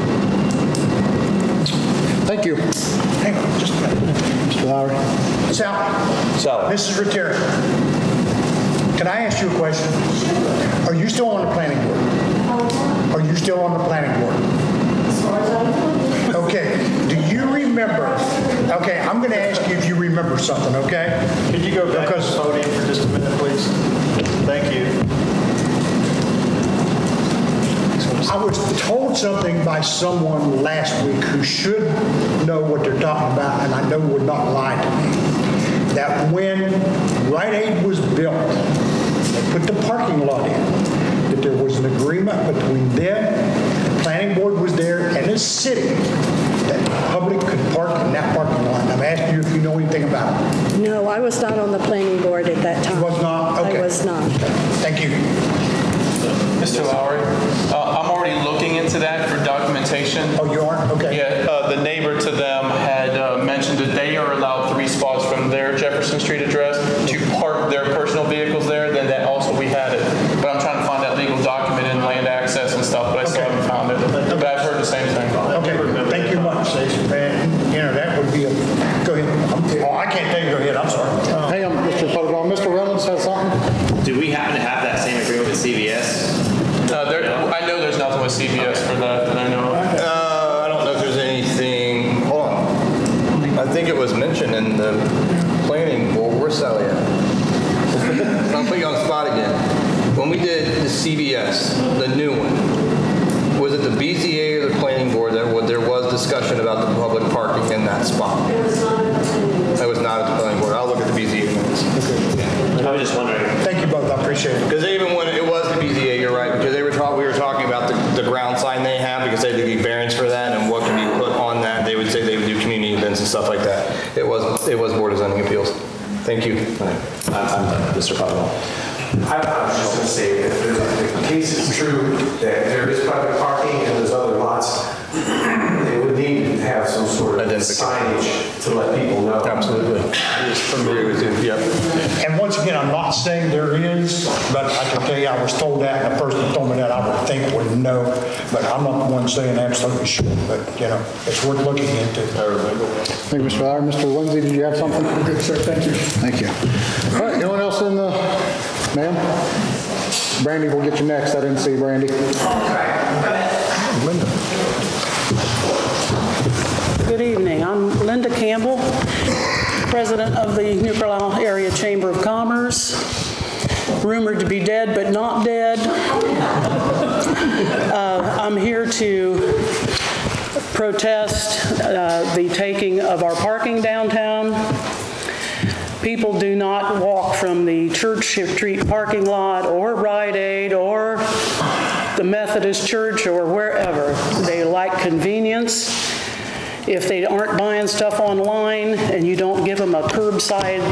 Thank you. Hang on, just a minute. Mr. Lowry? Sally. Sally. Mrs. Retieri. Can I ask you a question? Are you still on the planning board? Are you still on the planning board? Okay, do you remember, okay, I'm going to ask you if you remember something, okay? Could you go back to Because- the podium for just a minute, please? Thank you. I was told something by someone last week who should know what they're talking about, and I know would not lie to me, that when Rite Aid was built, they put the parking lot in, that there was an agreement between them, the planning board was there, and the city, the public could park in that parking lot. I'm asking you if you know anything about it. No, I was not on the planning board at that time. You was not? Okay. I was not. Thank you. Mr. Lowry, uh, I'm already looking into that for documentation. Oh, you are? Okay. Yeah, uh, the neighbor to them had uh, mentioned that they are allowed three spots from their Jefferson Street address to park their personal vehicles there, then that also we had it. But I'm trying to find that legal document in land access and stuff, but I still Okay. haven't found it. But I've heard the same thing. Okay, thank you much. And, you know, that would be a, go ahead. I'm- Oh, I can't tell you, go ahead, I'm sorry. Hang on, Mr. Putnam. Mr. Reynolds has something? Do we happen to have that same agreement with CVS? Uh, there, I know there's nothing with CVS for that that I know of. Uh, I don't know if there's anything, hold on. I think it was mentioned in the planning board, where's Sally at? [laughs] I'll put you on the spot again. When we did the CVS, the new one, was it the BZA or the planning board that wa- there was discussion about the public parking in that spot? It was not at the planning board. It was not at the planning board. I'll look at the BZA minutes. I was just wondering. Thank you both, I appreciate it. Because even when it was the BZA, you're right, because they were talking, we were talking about the, the ground sign they have, because they had to give variance for that, and what can be put on that, they would say they would do community events and stuff like that. It was, it was Board of Zoning Appeals. Thank you. I'm Mr. Putnam. I I was just going to say, if there's- if the case is true that there is private parking and there's other lots, they would need to have have some sort of signage to let people know. Absolutely. Just familiar with you, yep. And once again, I'm not saying there is, but I can tell you, I was told that, and the person that told me that, I would think would know, but I'm not the one saying absolutely sure, but, you know, it's worth looking into. Thank you, Mr. Fowler. Mr. Lindsay, did you have something? Good, sir, thank you. Thank you. All right, anyone else in the, ma'am? Brandy, we'll get you next. I didn't see Brandy. Linda. Good evening. I'm Linda Campbell, President of the New Carlisle Area Chamber of Commerce, rumored to be dead but not dead. Uh, I'm here to protest uh, the taking of our parking downtown. People do not walk from the Church Street parking lot or Rite Aid or the Methodist Church or wherever. They like convenience. If they aren't buying stuff online and you don't give them a curbside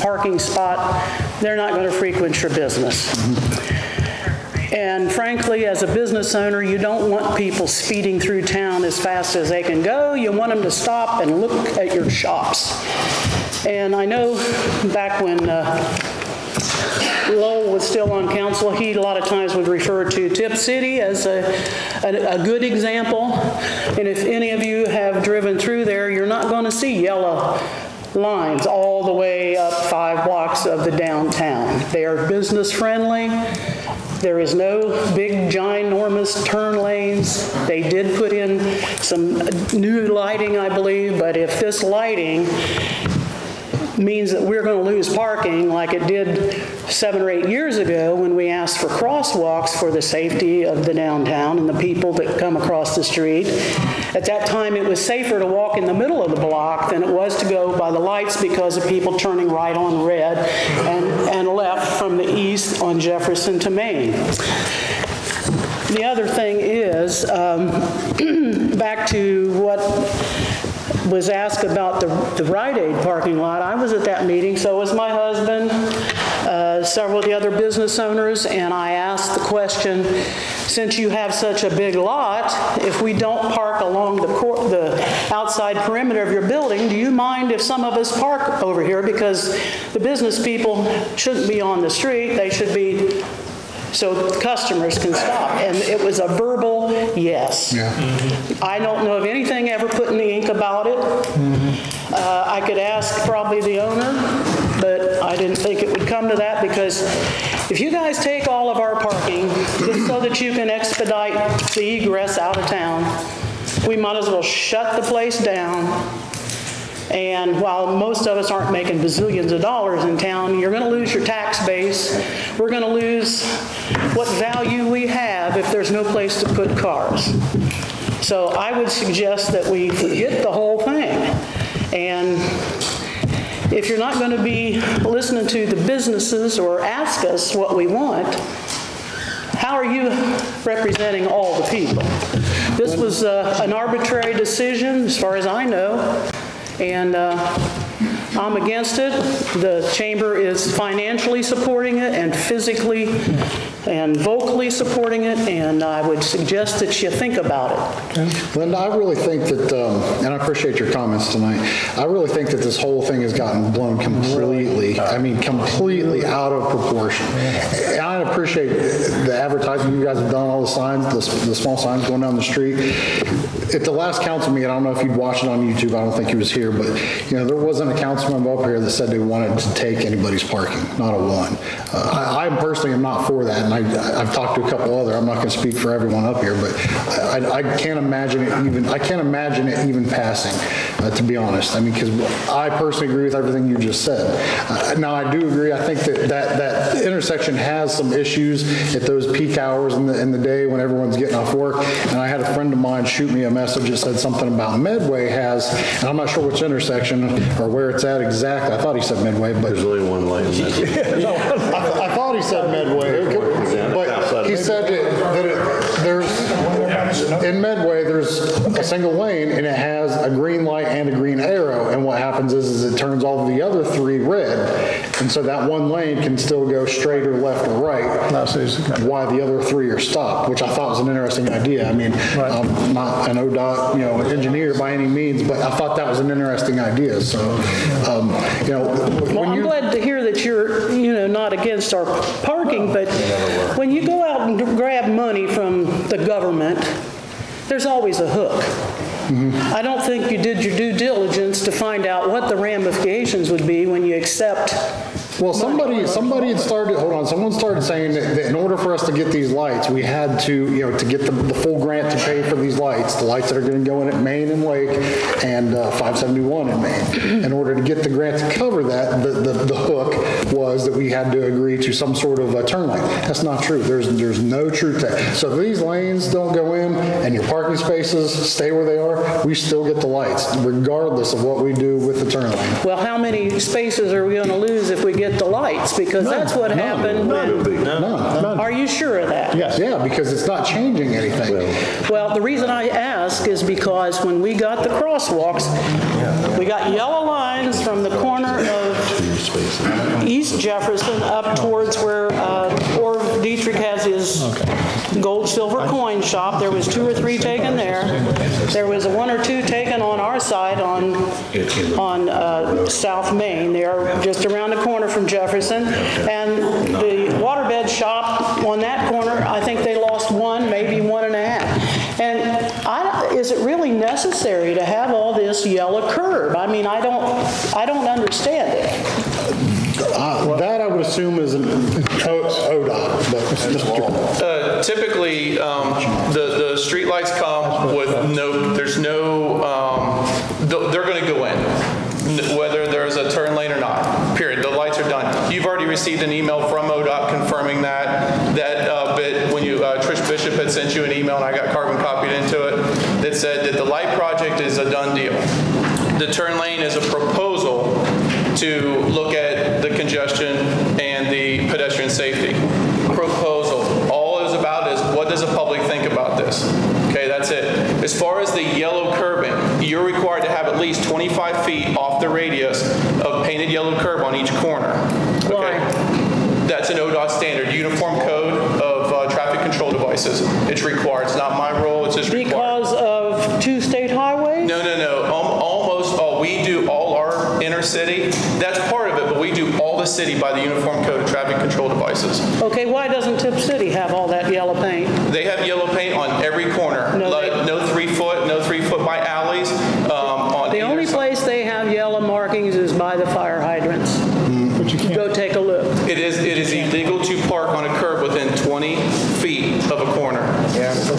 parking spot, they're not going to frequent your business. And frankly, as a business owner, you don't want people speeding through town as fast as they can go. You want them to stop and look at your shops. And I know back when uh, Lowell was still on council, he a lot of times would refer to Tipp City as a, a, a good example. And if any of you have driven through there, you're not going to see yellow lines all the way up five blocks of the downtown. They are business friendly. There is no big ginormous turn lanes. They did put in some new lighting, I believe, but if this lighting means that we're going to lose parking like it did seven or eight years ago when we asked for crosswalks for the safety of the downtown and the people that come across the street. At that time, it was safer to walk in the middle of the block than it was to go by the lights because of people turning right on red and, and left from the east on Jefferson to Main. The other thing is, um, [clears throat] back to what was asked about the, the Rite Aid parking lot. I was at that meeting, so was my husband, uh, several of the other business owners, and I asked the question, since you have such a big lot, if we don't park along the, the outside perimeter of your building, do you mind if some of us park over here? Because the business people shouldn't be on the street, they should be so customers can stop. And it was a verbal yes. I don't know of anything ever put in the ink about it. Uh, I could ask probably the owner, but I didn't think it would come to that because if you guys take all of our parking just so that you can expedite the egress out of town, we might as well shut the place down and while most of us aren't making bazillions of dollars in town, you're going to lose your tax base. We're going to lose what value we have if there's no place to put cars. So I would suggest that we forget the whole thing. And if you're not going to be listening to the businesses or ask us what we want, how are you representing all the people? This was uh, an arbitrary decision, as far as I know and uh, I'm against it. The chamber is financially supporting it and physically and vocally supporting it, and I would suggest that you think about it. Linda, I really think that, um, and I appreciate your comments tonight, I really think that this whole thing has gotten blown completely, I mean, completely out of proportion. And I appreciate the advertising you guys have done, all the signs, the, the small signs going down the street. At the last council meeting, I don't know if you'd watched it on YouTube, I don't think he was here, but, you know, there wasn't a council member up here that said they wanted to take anybody's parking, not a one. Uh, I, I personally am not for that, and I, I've talked to a couple other, I'm not going to speak for everyone up here, but I, I can't imagine it even, I can't imagine it even passing, uh, to be honest. I mean, because I personally agree with everything you just said. Uh, Now, I do agree, I think that, that, that intersection has some issues at those peak hours in the, in the day when everyone's getting off work. And I had a friend of mine shoot me a message that said something about Medway has, and I'm not sure which intersection or where it's at exactly. I thought he said Medway, but. There's only one light in. No, [laughs] I I thought he said Medway, but he said that that it- there's, in Medway, there's a single lane, and it has a green light and a green arrow, and what happens is, is it turns all the other three red, And so that one lane can still go straight or left or right, why the other three are stopped, which I thought was an interesting idea. I mean, I'm not an ODOT, you know, engineer by any means, but I thought that was an interesting idea, so, um, you know, Well, I'm you... glad to hear that you're, you know, not against our parking, but when you go out and grab money from the government, there's always a hook. Mm-hmm. I don't think you did your due diligence to find out what the ramifications would be when you accept. Well, somebody, somebody had started, hold on, someone started saying that that in order for us to get these lights, we had to, you know, to get the, the full grant to pay for these lights, the lights that are going to go in at Main and Lake and uh, 571 in Main. In order to get the grant to cover that, the, the, the hook was that we had to agree to some sort of a turn lane. That's not true. There's, there's no truth to that. So if these lanes don't go in and your parking spaces stay where they are, we still get the lights, regardless of what we do with the turn lane. Well, how many spaces are we going to lose if we get the lights? Because that's what happened when. None. Are you sure of that? Yes. Yeah, because it's not changing anything. Well, the reason I ask is because when we got the crosswalks, we got yellow lines from the corner of East Jefferson up towards where Orv Dietrich has his gold, silver coin shop. There was two or three taken there. There was one or two taken on our side on, on uh, South Main. They are just around the corner from Jefferson. And the waterbed shop on that corner, I think they lost one, maybe one and a half. And I, is it really necessary to have all this yellow curb? I mean, I don't, I don't understand it. Uh, That I would assume is an O- ODOT, but Mr. Uh, Typically, um, the, streetlights come with no, there's no, um, they're going to go in, whether there's a turn lane or not, period. The lights are done. You've already received an email from ODOT confirming that, that uh, bit, when you, uh, Trish Bishop had sent you an email, and I got carbon copied into it, that said that the light project is a done deal. The turn lane is a proposal to look at the congestion and the pedestrian safety. Proposal. All it is about is, what does the public think about this? Okay, that's it. As far as the yellow curbing, you're required to have at least 25 feet off the radius of painted yellow curb on each corner. Okay? That's an ODOT standard, Uniform Code of uh, Traffic Control Devices. It's required. It's not my rule, it's just required. Because of two state highways? No, no, no. Al- Almost, all we do all our inner city. That's part of it, but we do all the city by the Uniform Code of Traffic Control Devices. Okay, why doesn't Tipp City have all that yellow paint? They have yellow paint on every corner. No, Like, they- no three foot, no three foot by alleys. um, on The either only side. place they have yellow markings is by the fire hydrants. But you can't. Go take a look. It is, it is illegal to park on a curb within 20 feet of a corner.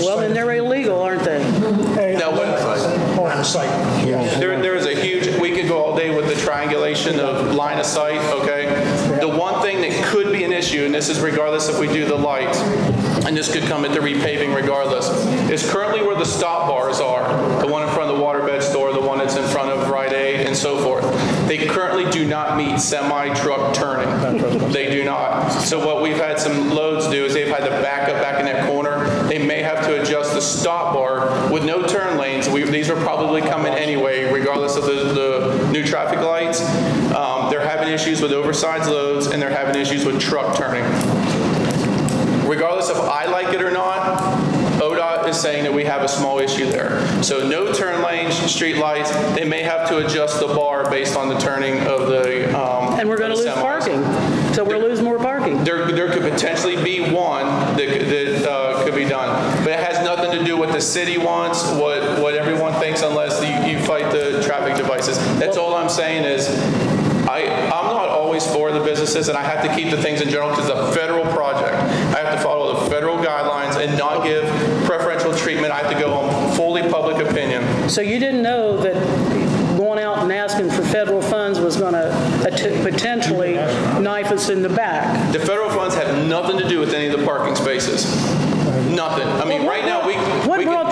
Well, then they're illegal, aren't they? Now, what, Line of sight. There, there is a huge, we could go all day with the triangulation of line of sight, okay? The one thing that could be an issue, and this is regardless if we do the lights, and this could come at the repaving regardless, is currently where the stop bars are, the one in front of the waterbed store, the one that's in front of Rite Aid, and so forth. They currently do not meet semi-truck turning. They do not. So what we've had some loads do is they've had to back up back in that corner. They may have to adjust the stop bar with no turn lanes. We, these are probably coming anyway, regardless of the, the new traffic lights. Um, they're having issues with oversized loads and they're having issues with truck turning. Regardless if I like it or not, ODOT is saying that we have a small issue there. So no turn lanes, street lights, they may have to adjust the bar based on the turning of the, um. And we're going to lose semis. parking. So we'll lose more parking. There, there could potentially be one that, could- that uh, could be done. But it has nothing to do what the city wants, what, what everyone thinks unless you, you fight the traffic devices. That's all I'm saying is, I, I'm not always for the businesses and I have to keep the things in general because it's a federal project. I have to follow the federal guidelines and not give preferential treatment. I have to go on fully public opinion. So you didn't know that going out and asking for federal funds was going to potentially knife us in the back? The federal funds have nothing to do with any of the parking spaces. Nothing. I mean, right now, we, What brought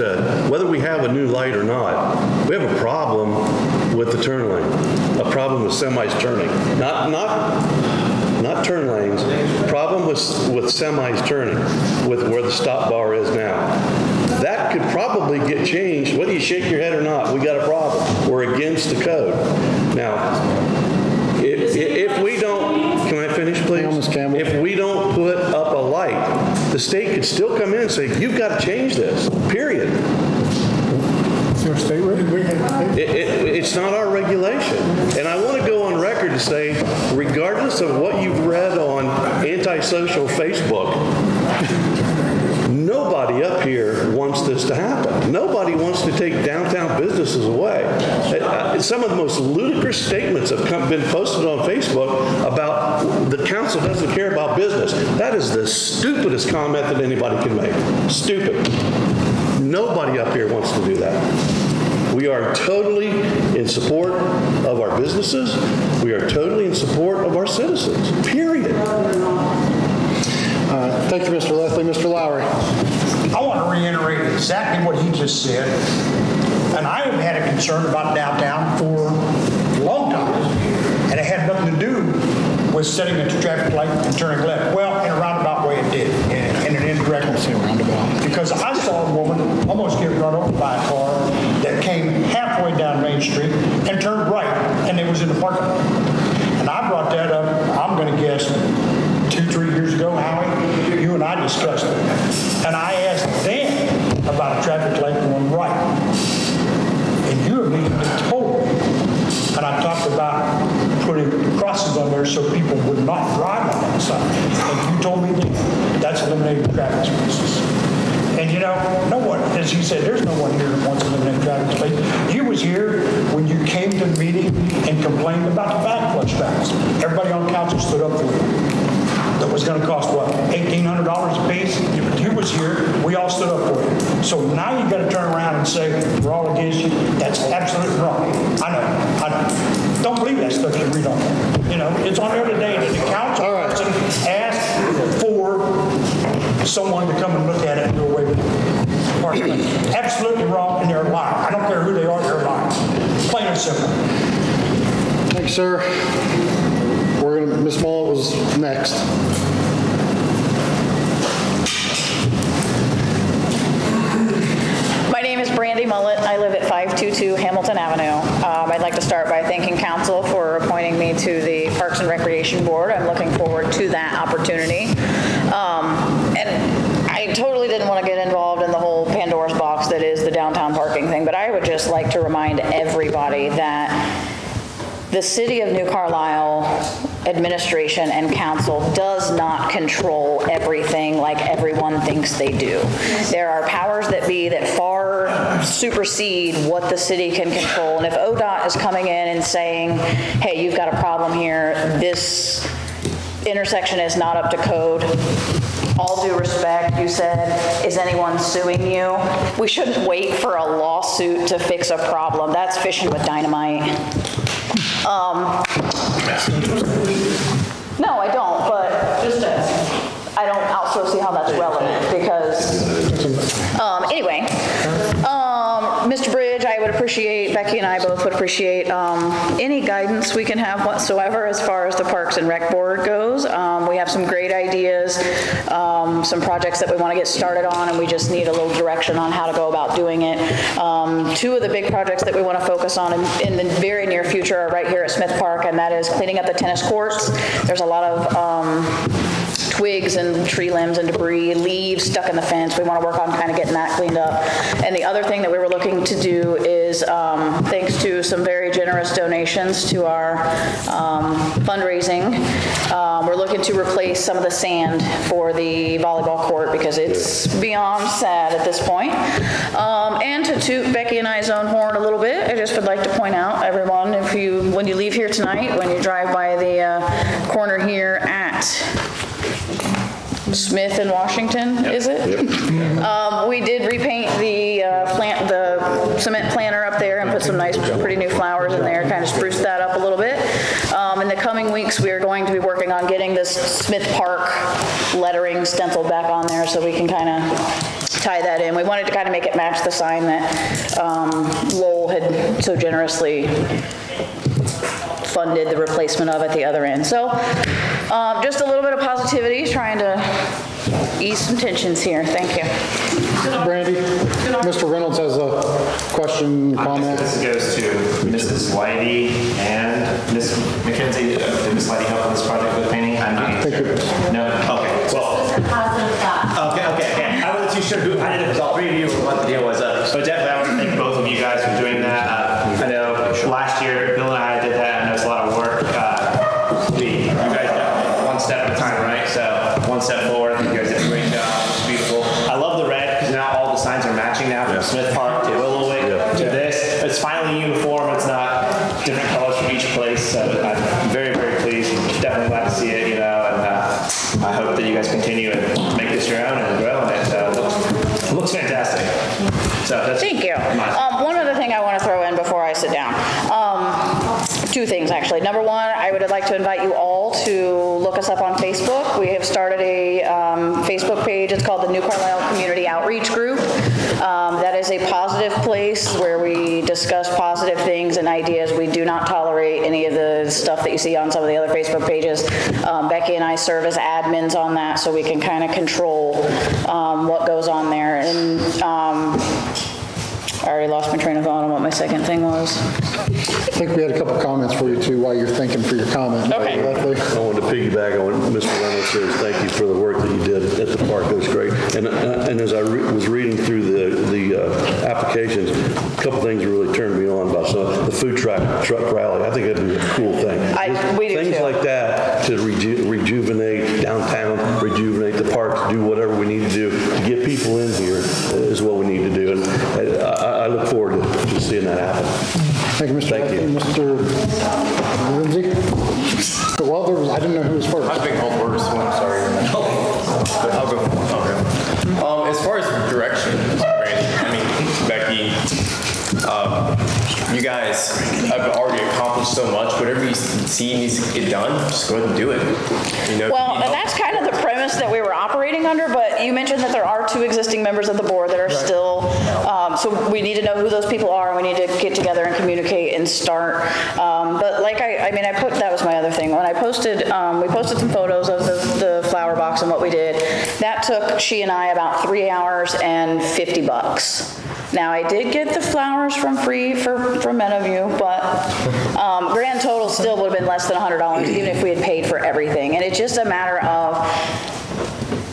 said, whether we have a new light or not, we have a problem with the turn lane, a problem with semis turning. Not, not, not turn lanes, problem with, with semis turning, with where the stop bar is now. That could probably get changed, whether you shake your head or not, we got a problem. We're against the code. Now, if, if we don't, can I finish, please? If we don't put up a light, the state could still come in and say, you've got to change this, period. Is there a state rate? It, it, it's not our regulation. And I want to go on record to say, regardless of what you've read on antisocial Facebook, nobody up here wants this to happen. Nobody wants to take downtown businesses away. Uh, Some of the most ludicrous statements have come, been posted on Facebook about the council doesn't care about business. That is the stupidest comment that anybody can make. Stupid. Nobody up here wants to do that. We are totally in support of our businesses. We are totally in support of our citizens, period. Uh, Thank you, Mr. Leslie. Mr. Lowry. Want to reiterate exactly what he just said. And I have had a concern about downtown for a long time. And it had nothing to do with setting a traffic light and turning left. Well, in a roundabout way it did, in in an indirect way. Because I saw a woman almost get run over by a car that came halfway down Main Street and turned right, and it was in the parking lot. And I brought that up, I'm going to guess, two, three years ago, Howie, and I discussed it. And I asked them about a traffic light going right. And you immediately told me, and I talked about putting crosses on there so people would not drive on that side. And you told me then, that's eliminating traffic spaces. And you know, no one, as you said, there's no one here that wants to eliminate traffic space. You was here when you came to the meeting and complained about the backflush traffic. Everybody on council stood up for you that was gonna cost what, $1,800 a piece? If You was here, we all stood up for you. So now you've gotta turn around and say, we're all against you. That's absolutely wrong. I know, I. Don't believe that stuff you read on there. You know, it's on there today that the council person asked for someone to come and look at it and do away with it. [clears throat] Absolutely wrong, and they're lying. I don't care who they are, they're lying. Plain and simple. Thank you, sir. Ms. Mullet was next. My name is Brandy Mullet. I live at 522 Hamilton Avenue. Um, I'd like to start by thanking council for appointing me to the Parks and Recreation Board. I'm looking forward to that opportunity. Um, And I totally didn't want to get involved in the whole Pandora's box that is the downtown parking thing, but I would just like to remind everybody that the city of New Carlisle administration and council does not control everything like everyone thinks they do. There are powers that be that far supersede what the city can control. And if ODOT is coming in and saying, hey, you've got a problem here, this intersection is not up to code, all due respect, you said, is anyone suing you? We shouldn't wait for a lawsuit to fix a problem. That's fishing with dynamite. Um, No, I don't, but I don't also see how that's relevant because, um, anyway. Um, Mr. Would appreciate, Becky and I both would appreciate, um, any guidance we can have whatsoever as far as the Parks and Rec Board goes. Um, we have some great ideas, um, some projects that we want to get started on and we just need a little direction on how to go about doing it. Um, two of the big projects that we want to focus on in, in the very near future are right here at Smith Park and that is cleaning up the tennis courts. There's a lot of, um, twigs and tree limbs and debris, leaves stuck in the fence. We want to work on kind of getting that cleaned up. And the other thing that we were looking to do is, um, thanks to some very generous donations to our um, fundraising, um, we're looking to replace some of the sand for the volleyball court because it's beyond sad at this point. Um, And to toot Becky and I's own horn a little bit, I just would like to point out, everyone, if you, when you leave here tonight, when you drive by the uh, corner here at Smith and Washington, is it? [laughs] Um, We did repaint the uh, plant, the cement planter up there and put some nice, pretty new flowers in there, kind of spruce that up a little bit. Um, In the coming weeks, we are going to be working on getting this Smith Park lettering stenciled back on there so we can kind of tie that in. We wanted to kind of make it match the sign that um, Lowell had so generously funded the replacement of at the other end. So um, just a little bit of positivity, trying to ease some tensions here. Thank you. Brandy, Mr. Reynolds has a question, comment. This goes to Mrs. Whitey and Ms. McKenzie. Uh, Did Ms. Whitey help with this project with painting? I'm not Thank you. No? Okay, well. Okay, okay, okay. I wasn't too sure who, I didn't know if it was all three of you or what the deal was. uh, But definitely, I want to thank both of you guys for doing that. Uh, I know last year, Bill and I did that, and it was a lot of work. Uh, We, you guys got one step at a time, right? So one step forward, you guys did a great job. It's beautiful. I love the red, because now all the signs are matching now from Smith Park to Willowwick to this. It's finally uniform, it's not different colors from each place, so I'm very, very pleased. Definitely glad to see it, you know, and uh, I hope that you guys continue and make this your own and grow, and it uh, looks, it looks fantastic. So that's. Thank you. Um, One other thing I want to throw in before I sit down. Um, Two things, actually. Number one, I would like to invite you all to look us up on Facebook. We have started a um, Facebook page. It's called the New Carlisle Community Outreach Group. Um, That is a positive place where we discuss positive things and ideas. We do not tolerate any of the stuff that you see on some of the other Facebook pages. Um, Becky and I serve as admins on that, so we can kind of control um, what goes on there. And um, I already lost my train of thought on what my second thing was. I think we had a couple comments for you too while you're thinking for your comment. Okay. I wanted to piggyback on what Mr. Reynolds says, thank you for the work that you did at the park, it was great. And, uh, and as I re- was reading through the, the uh, applications, a couple things really turned me on about some, the food truck, truck rally, I think that'd be a cool thing. I- we do Things too. like that to reju- rejuvenate downtown, rejuvenate the parks, do whatever we need to do to get people in here is what we need to do. And I, I I look forward to to seeing that happen. Thank you, Mr. Thank you. Mr. Whatever see needs to get done, just go ahead and do it. You know, Well, you and that's kind of the premise that we were operating under, but you mentioned that there are two existing members of the board that are still, um, so we need to know who those people are, and we need to get together and communicate and start. Um, But like I, I mean, I put, that was my other thing, when I posted, um, we posted some photos of the, the flower box and what we did. That took she and I about three hours and 50 bucks. Now, I did get the flowers from free for, from you, but um, grand total still would have been less than $100, even if we had paid for everything. And it's just a matter of,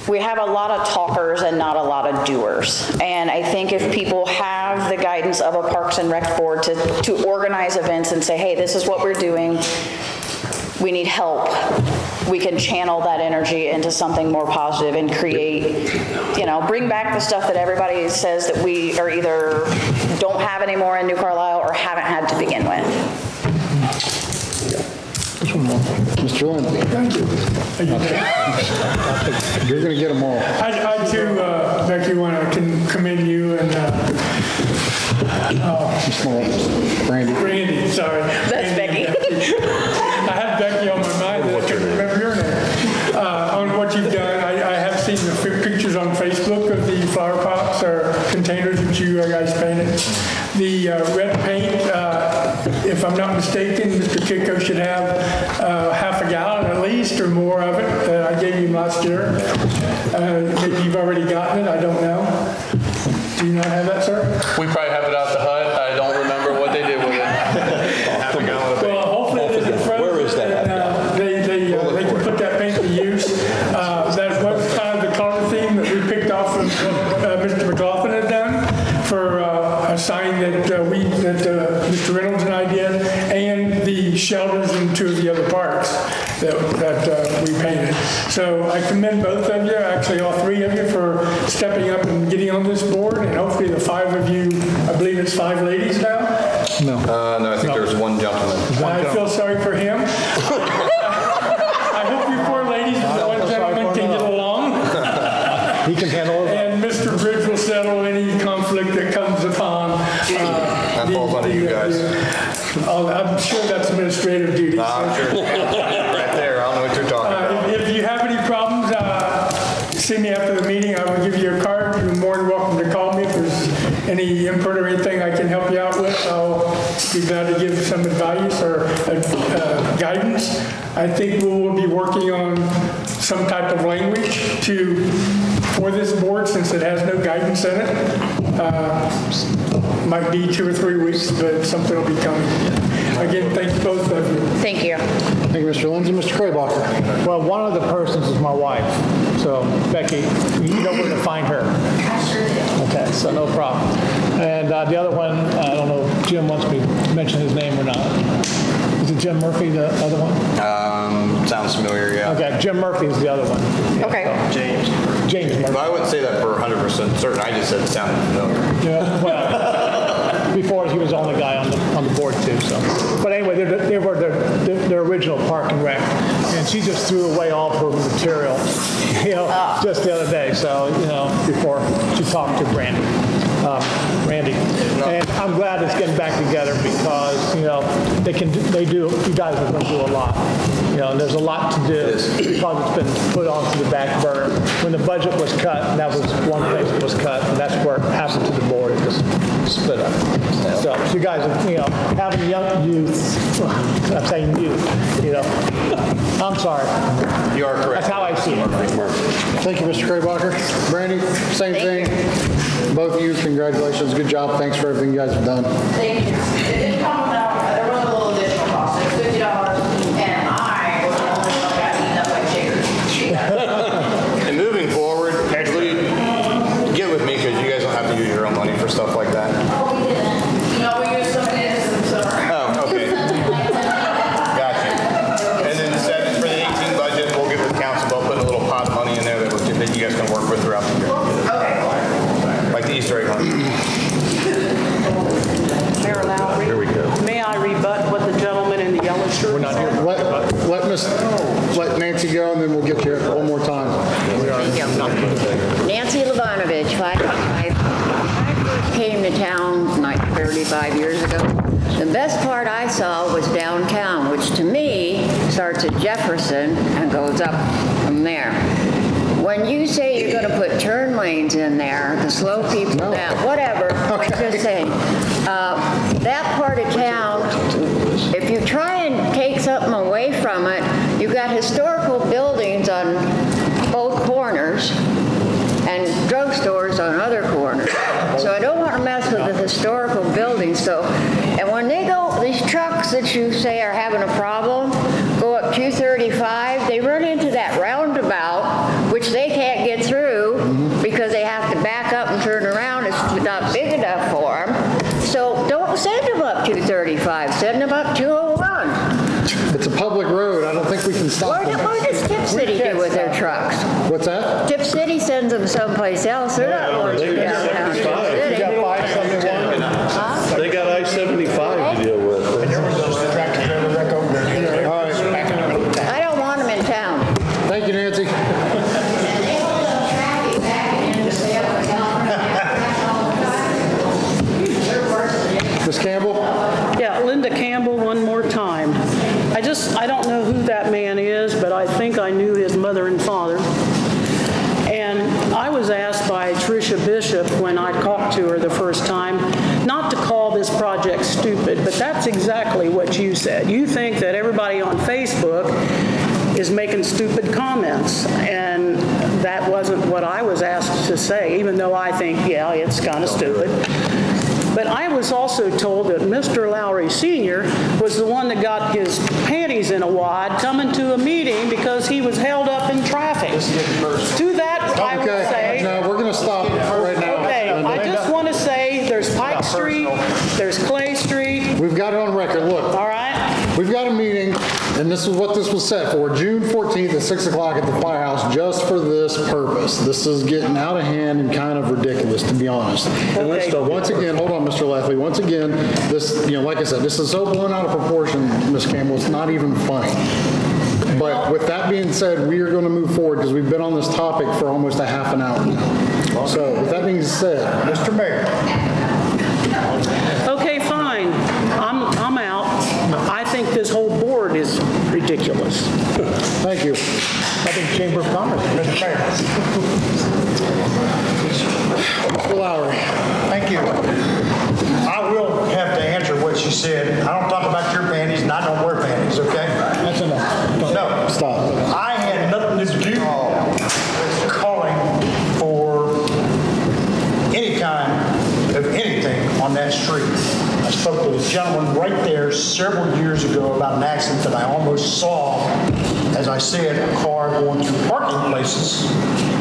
we have a lot of talkers and not a lot of doers. And I think if people have the guidance of a Parks and Rec board to, to organize events and say, hey, this is what we're doing, we need help, we can channel that energy into something more positive and create, you know, bring back the stuff that everybody says that we are either don't have anymore in New Carlisle or haven't had to begin with. Mr. Lindsay. Thank you. You're going to get them all. I, I too, uh, Becky, want to commend you and, uh, Brandy. Randy, sorry. That's Randy and I [laughs] had Becky on my mind, I couldn't remember your name. Uh, On what you've done, I, I have seen the fi- pictures on Facebook of the flower pots or containers that you guys painted. The uh, red paint, uh, if I'm not mistaken, Mr. Kiko should have uh, half a gallon at least or more of it that I gave you last year. Uh, Maybe you've already gotten it, I don't know. Do you not have that, sir? We probably have it out the hut. I don't remember what they did with it. Well, hopefully it isn't frozen. Where is that? They, they, uh, they can put that paint to use. Uh, That was kind of the color theme that we picked off from what uh, Mr. McLaughlin had done for uh, a sign that uh, we, that uh, Mr. Reynolds and I did, and the shelters in two of the other parks that, that uh, we painted. So I commend both of you, actually all three of you, for stepping up and getting on this board, and hopefully the five of you, I believe it's five ladies now, No. Uh, no, I think there was one gentleman. I feel sorry for him. I hope you four ladies and one gentleman can get along. He can handle it. And Mr. Bridge will settle any conflict that comes upon. That falls under you guys. I'm sure that's administrative duties. I'm sure. Right there, I don't know what you're talking about. Uh, If if you have any problems, uh, see me after the meeting, I will give you a card. You're more than welcome to call me if there's any input or anything I can help you out with. I'll be glad to give some advice or uh, guidance. I think we will be working on some type of language to, for this board, since it has no guidance in it. Uh, Might be two or three weeks, but something will be coming. Again, thank you both of you. Thank you. Thank you, Mr. Lindsay. Mr. Craybacher. Well, one of the persons is my wife, so Becky, you know where to find her. Okay, so no problem. And uh, the other one, I don't know if Jim wants me to mention his name or not. Is it Jim Murphy, the other one? Um, sounds familiar, yeah. Okay, Jim Murphy is the other one. Okay. James. James Murphy. But I wouldn't say that for 100% certain, I just said it sounded familiar. Yeah, well, before he was the only guy on the, on the board too, so. But anyway, they're, were their, their- their original park and rec, and she just threw away all of her material, you know, just the other day, so, you know, before she talked to Brandy, um, Randy. And I'm glad it's getting back together because, you know, they can, do- they do, you guys are gonna do a lot. You know, and there's a lot to do because it's been put onto the back burner. When the budget was cut, that was one place that was cut, and that's where it happened to the board, it just split up. So you guys, are, you know, having young youth, I'm saying youth, you know, I'm sorry. You are correct. That's how I see it. Thank you, Mr. Craybacher. Brandy, same thing. Both of you, congratulations. Good job. Thanks for everything you guys have done. Thank you. It did come without, there was a little additional cost, it was fifty dollars, and I was the only one that got eaten up by chiggers. And moving forward, actually, get with me because you guys don't have to use your own money for stuff like that. Oh, we didn't. No, we used some of it in the summer. Oh, okay. Gotcha. And then seven, for the 18 budget, we'll get with council about putting a little pot of money in there that we're- that you guys can work with throughout the year. Okay. Like the Easter egg hunt. They're allowed ago. The best part I saw was downtown, which to me starts at Jefferson and goes up from there. When you say you're going to put turn lanes in there to slow people down, whatever, I'm just saying, uh, that part of town, if you try and take something away from it, you've got historical buildings on both corners and drugstores on other corners. So I don't want to mess with the historical buildings, so, and when they go, these trucks that you say are having a problem, go up 235, they run into that roundabout, which they can't get through because they have to back up and turn around, it's not big enough for them. So don't send them up 235, send them up 201. It's a public road, I don't think we can stop What them. what does Tipp City do with their trucks? What's that? Tipp City sends them someplace else, they're not going through downtown Tipp City. They got I-75 to deal with. I don't want them in town. Thank you, Nancy. Ms. Campbell? Yeah, Linda Campbell, one more time. I just, I don't know who that man is, but I think I knew his mother and father. And I was asked by Tricia Bishop when I talked to her the first time, not to call this project stupid, but that's exactly what you said. You think that everybody on Facebook is making stupid comments, and that wasn't what I was asked to say, even though I think, yeah, it's kind of stupid. But I was also told that Mr. Lowry Sr. was the one that got his panties in a wad coming to a meeting because he was held up in traffic. To that, I would Okay, say. no, we're gonna stop right now. Okay, I just want to say, there's Pike Street, there's Clay Street. We've got it on record, look. All right. We've got a meeting, and this is what this was set for, June 14th at 6 o'clock at the firehouse, just for this purpose. This is getting out of hand and kind of ridiculous, to be honest. And let's don't- Once again, hold on, Mr. Leffley, once again, this, you know, like I said, this is so blown out of proportion, Ms. Campbell, it's not even funny. But with that being said, we are going to move forward, because we've been on this topic for almost a half an hour now. So with that being said, Mr. Mayor. Okay, fine, I'm, I'm out. I think this whole board is ridiculous. Thank you. I think Chamber of Commerce, Mr. Mayor. Mr. Lowry. Thank you. I will have to answer what she said. I don't talk about your panties, and I don't wear panties, okay? That's enough. No. Stop. I had nothing to do with calling for any kind of anything on that street. I spoke to a gentleman right there several years ago about an accident that I almost saw, as I said, a car going through parking places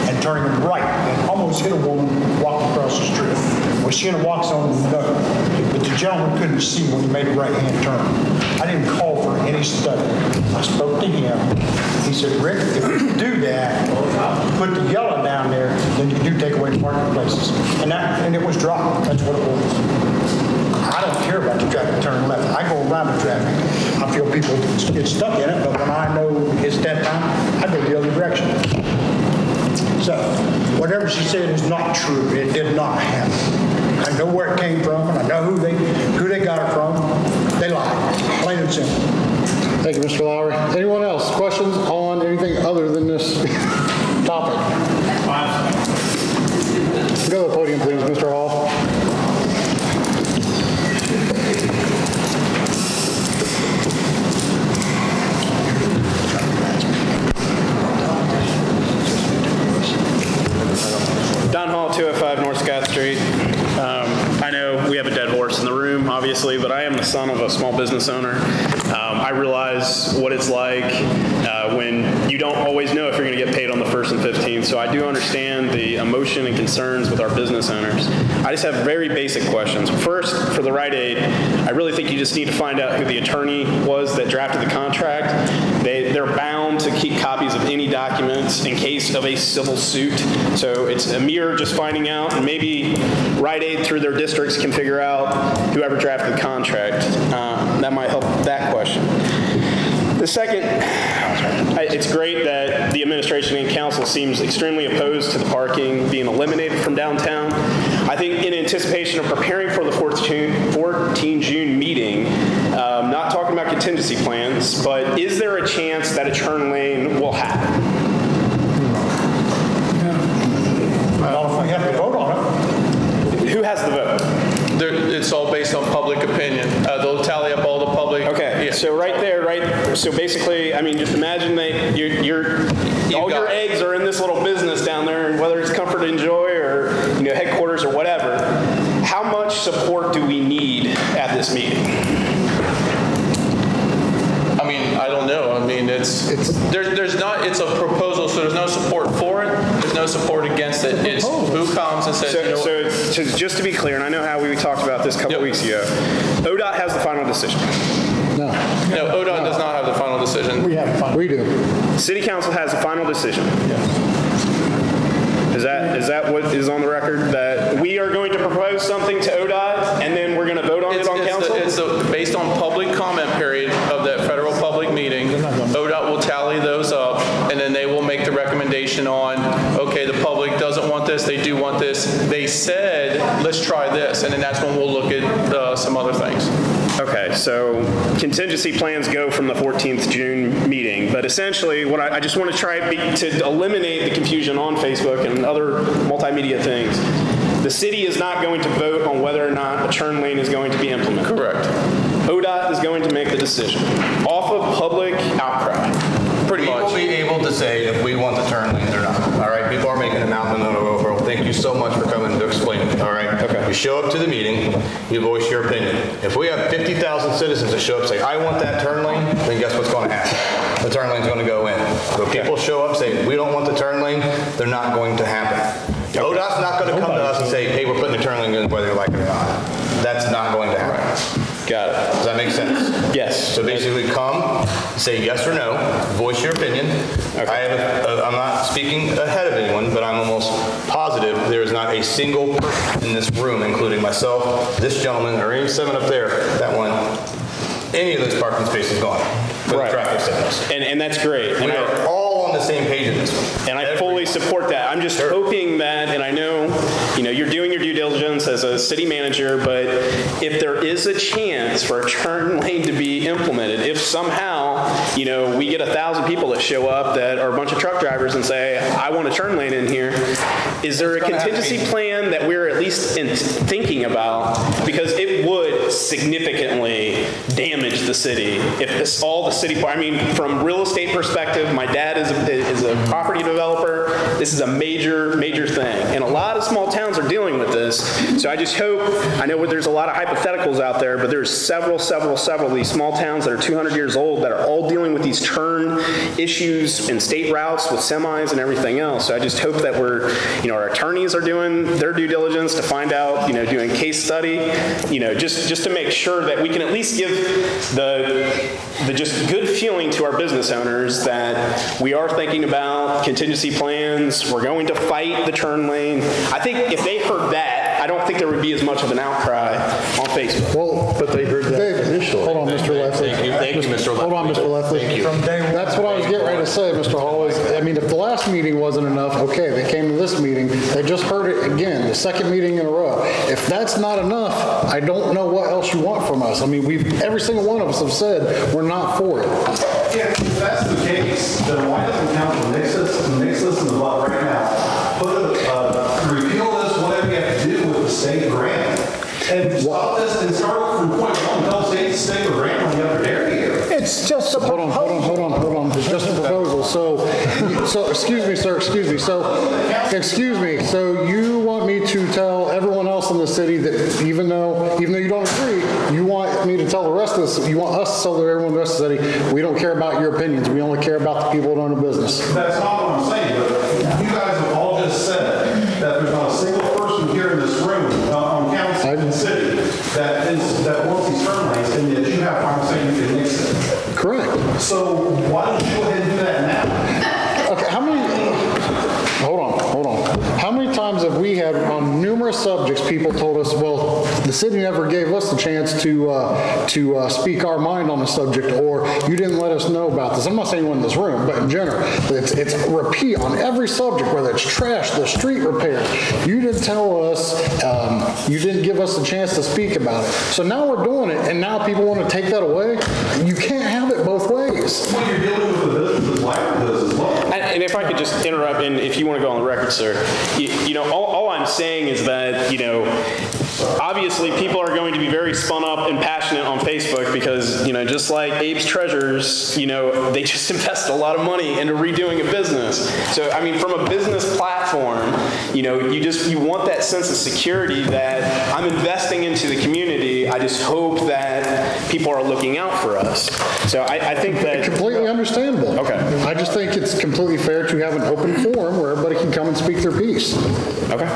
and turning right and almost hit a woman walking across the street. Well, she had walks on the no, but the gentleman couldn't see when he made a right-hand turn. I didn't call for any study. I spoke to him. He said, Rick, if you do that, put the yellow down there, then you do take away parking places. And that, and it was dropped. That's what it was. I don't care about the traffic turn left. I go around the traffic. I feel people get stuck in it, but when I know it's that time, I go the other direction. So, whatever she said is not true. It did not happen. I know where it came from, and I know who they, who they got it from. They lied, plain and simple. Thank you, Mr. Lowry. Anyone else? Questions on anything other than this topic? Go to the podium, please, Mr. Hall. Don Hall, 205 North Scott Street. Um, I know we have a dead horse in the room, obviously, but I am the son of a small business owner. Um, I realize what it's like uh, when you don't always know if you're going to get paid on the 1st and 15th, so I do understand the emotion and concerns with our business owners. I just have very basic questions. First, for the Rite Aid, I really think you just need to find out who the attorney was that drafted the contract. They, they're bound to keep copies of any documents in case of a civil suit. So it's a mere just finding out, and maybe Rite Aid through their districts can figure out whoever drafted the contract. Uh, that might help that question. The second, it's great that the administration and council seems extremely opposed to the parking being eliminated from downtown. I think in anticipation of preparing for the 14 14 June meeting, um, not talking about contingency plans, but is there a chance that a turn lane will happen? Well, if we have to vote on it. Who has the vote? There- It's all based on public opinion. Uh, They'll tally up all the public. Okay, so right there, right, so basically, I mean, just imagine that you're, you're, all your eggs are in this little business down there, and whether it's Comfort and Joy or, you know, headquarters or whatever. How much support do we need at this meeting? I mean, I don't know. I mean, it's, it's there's, there's not, it's a proposal, so there's no support for it. There's no support against it. It's who comes and says, you know. So, so to- just to be clear, and I know how we talked about this a couple weeks ago, ODOT has the final decision. No. No, ODOT does not have the final decision. We have fun. We do. City council has the final decision. Is that, is that what is on the record? That we are going to propose something to ODOT, and then we're going to vote on it It's- on it's the- council? It's the- based on public comment period of that federal public meeting. ODOT will tally those up, and then they will make the recommendation on, okay, the public doesn't want this, they do want this. They said, let's try this, and then that's when we'll look at uh, some other things. Okay, so contingency plans go from the 14th June meeting, but essentially, what I, I just want to try be- to eliminate the confusion on Facebook and other multimedia things. The city is not going to vote on whether or not a turn lane is going to be implemented. Correct. ODOT is going to make the decision off of public outcry. Pretty much. We will be able to say if we want the turn lanes or not. All right, people are making a mountain out of a molehill. Thank you so much for coming to explain it, all right? Okay. You show up to the meeting, you voice your opinion. If we have 50,000 citizens that show up, say, I want that turn lane, then guess what's going to happen? The turn lane's going to go in. But people show up, say, we don't want the turn lane, they're not going to happen. ODOT's not going to come to us and say, hey, we're putting the turn lane in whether you like it or not. That's not going to happen. Got it. Does that make sense? Yes. So basically, come, say yes or no, voice your opinion. I have, a- a- I'm not speaking ahead of anyone, but I'm almost positive there is not a single person in this room, including myself, this gentleman, or any seven up there, that one, any of those parking spaces gone for the Right. traffic signals. And, and that's great. And I- the same page in this one. And I fully support that. I'm just hoping that, and I know, you know, you're doing your due diligence as a city manager, but if there is a chance for a turn [laughs] lane to be implemented, if somehow, you know, we get a thousand people that show up that are a bunch of truck drivers and say, I want a turn lane in here, is there a have to contingency plan that we're at least in- thinking about? Because it significantly damage the city if this, all the city, I mean, from real estate perspective, my dad is, a- is a property developer. This is a major, major thing. And a lot of small towns are dealing with this. So I just hope, I know there's a lot of hypotheticals out there, but there's several, several, several these small towns that are 200 years old that are all dealing with these turn issues and state routes with semis and everything else. So I just hope that we're, you know, our attorneys are doing their due diligence to find out, you know, doing case study, you know, just, just to make sure that we can at least give the, the just good feeling to our business owners that we are thinking about contingency plans, we're going to fight the turn lane. I think if they heard that, I don't think there would be as much of an outcry on Facebook. Well, But they heard that Dave, initially. hold on, Mr. Leffler. Thank you, thank you, Mr. Hold on, Mr. Leffler. Thank you. From day one. That's what I was getting ready to say, Mr. Hall, is, I mean, if the last meeting wasn't enough, okay, they came to this meeting, they just heard it again, the second meeting in a row. If that's not enough, I don't know what else you want from us. I mean, we've, every single one of us have said, we're not for it. Yeah, if that's the case, then why doesn't council nix this, nix this in the bud right now? Put a, uh, repeal this, whatever you have to do with the state grant. And stop this and start from point one, don't say the state grant on the other area. It's just a Hold on, hold on, hold on, hold on, it's just a proposal, so, so, excuse me, sir, excuse me, so, excuse me, so you want me to tell everyone else in the city that even though, even though you don't agree, you want me to tell the rest of us, you want us to tell everyone in the rest of the city, we don't care about your opinions, we only care about the people that own the business. That's not what I'm saying, but you guys have all just said that there's not a single person here in this room, uh, on council in the city, that is, that wants these turn lanes, and yet you have you can it. Correct. So why don't you go ahead and do that now? Okay, how many, hold on, hold on. How many times have we had, on numerous subjects, people told us, well, the city never gave us the chance to, uh, to uh, speak our mind on the subject, or you didn't let us know about this. I'm not saying anyone in this room, but in general, it's, it's repeat on every subject, whether it's trash, the street repair. You didn't tell us, um, you didn't give us a chance to speak about it. So now we're doing it, and now people want to take that away? You can't have it both ways. When you're dealing with the businesses like this as well. And if I could just interrupt, and if you want to go on the record, sir, you, you know, all, all I'm saying is that, you know, obviously people are going to be very spun up and passionate on Facebook because, you know, just like Abe's Treasures, you know, they just [laughs] invest a lot of money into redoing a business. So, I mean, from a business platform, you know, you just, you want that sense of security that I'm investing into the community. I just hope that people are looking out for us. So I, I think that. Completely understandable. Okay. I just think it's completely fair to have an open forum where everybody can come and speak their piece. Okay.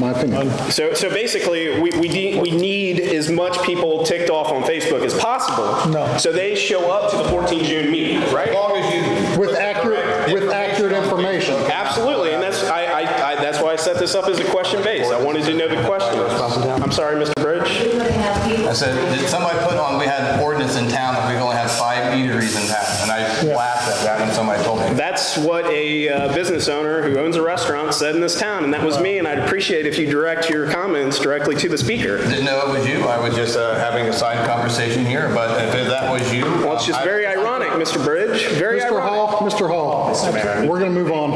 My opinion. Um, so, so basically, we, we need, we need as much people ticked off on Facebook as possible. No. So they show up to the 14 June meeting, right? As long as you. With accurate, with accurate information. Absolutely, and that's, I, I, I, that's why I set this up as a question base. I wanted to know the questions. I'm sorry, Mr. Bridge? I said, did somebody put on, we had ordinance in town that we only had five eateries in town, and I laughed at that when somebody told me. That's what a uh, business owner who owns a restaurant said in this town, and that was me, and I'd appreciate if you direct your comments directly to the speaker. Didn't know it was you, I was just uh, having a side conversation here, but if that was you. Well, it's just very ironic, Mr. Bridge, very Mr. ironic. Hall, Mr. Hall. We're going to move on.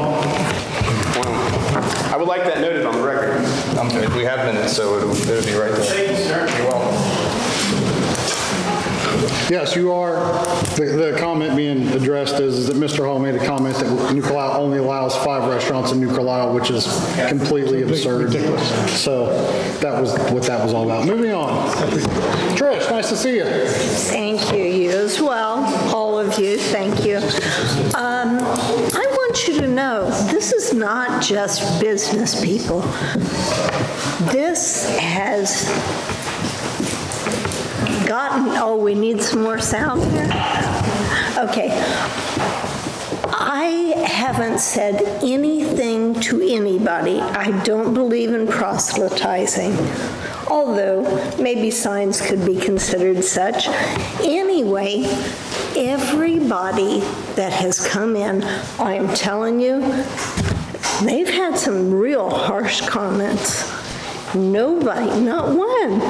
I would like that noted on the record. I'm we have minutes, so it'll, it'll be right there. Yes, you are, the, the comment being addressed is is that Mr. Hall made a comment that New Carlisle only allows five restaurants in New Carlisle, which is completely absurd. So that was what that was all about. Moving on. Trish, nice to see you. Thank you, you as well, all of you, thank you. Um, I want you to know, this is not just business people. This has gotten, oh, we need some more sound here? Okay. I haven't said anything to anybody. I don't believe in proselytizing, although maybe signs could be considered such. Anyway, everybody that has come in, I'm telling you, they've had some real harsh comments. Nobody, not one,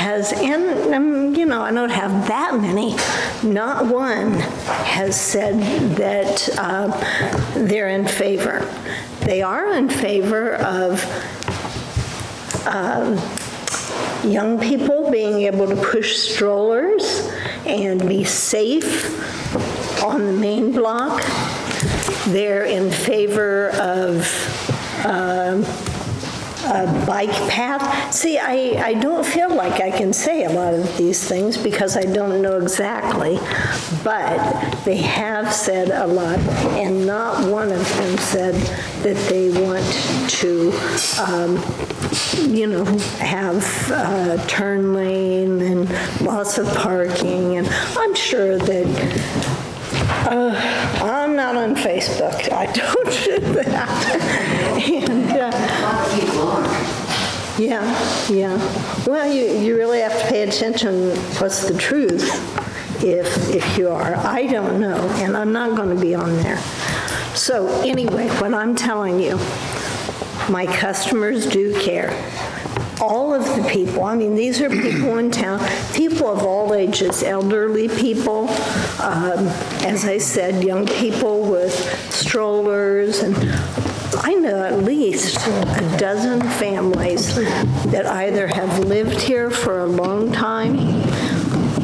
has, and, um, you know, I don't have that many, not one has said that uh, they're in favor. They are in favor of um, young people being able to push strollers and be safe on the main block. They're in favor of um, a bike path. See, I, I don't feel like I can say a lot of these things because I don't know exactly, but they have said a lot, and not one of them said that they want to, um, you know, have a turn lane and lots of parking, and I'm sure that uh, I'm not on Facebook. I don't do that. [laughs] and, uh, yeah, yeah. Well, you, you really have to pay attention what's the truth if, if you are. I don't know, and I'm not going to be on there. So anyway, what I'm telling you, my customers do care all of the people, I mean, these are people in town, people of all ages, elderly people, um, as I said, young people with strollers, and I know at least a dozen families that either have lived here for a long time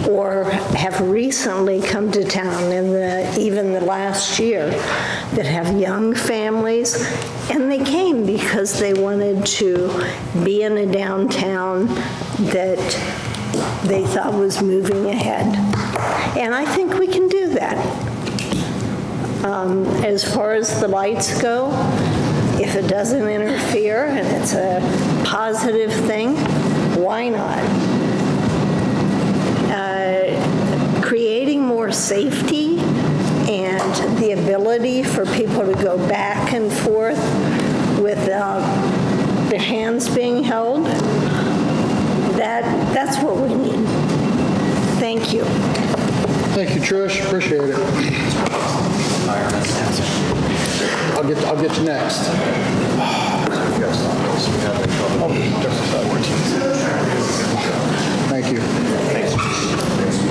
or have recently come to town in the, even the last year that have young families and they came because they wanted to be in a downtown that they thought was moving ahead. And I think we can do that. Um, as far as the lights go, if it doesn't interfere and it's a positive thing, why not? Uh, creating more safety and the ability for people to go back and forth without their hands being held, that, That's what we need. Thank you. Thank you, Trish, appreciate it. I'll get, I'll get you next. Thank you.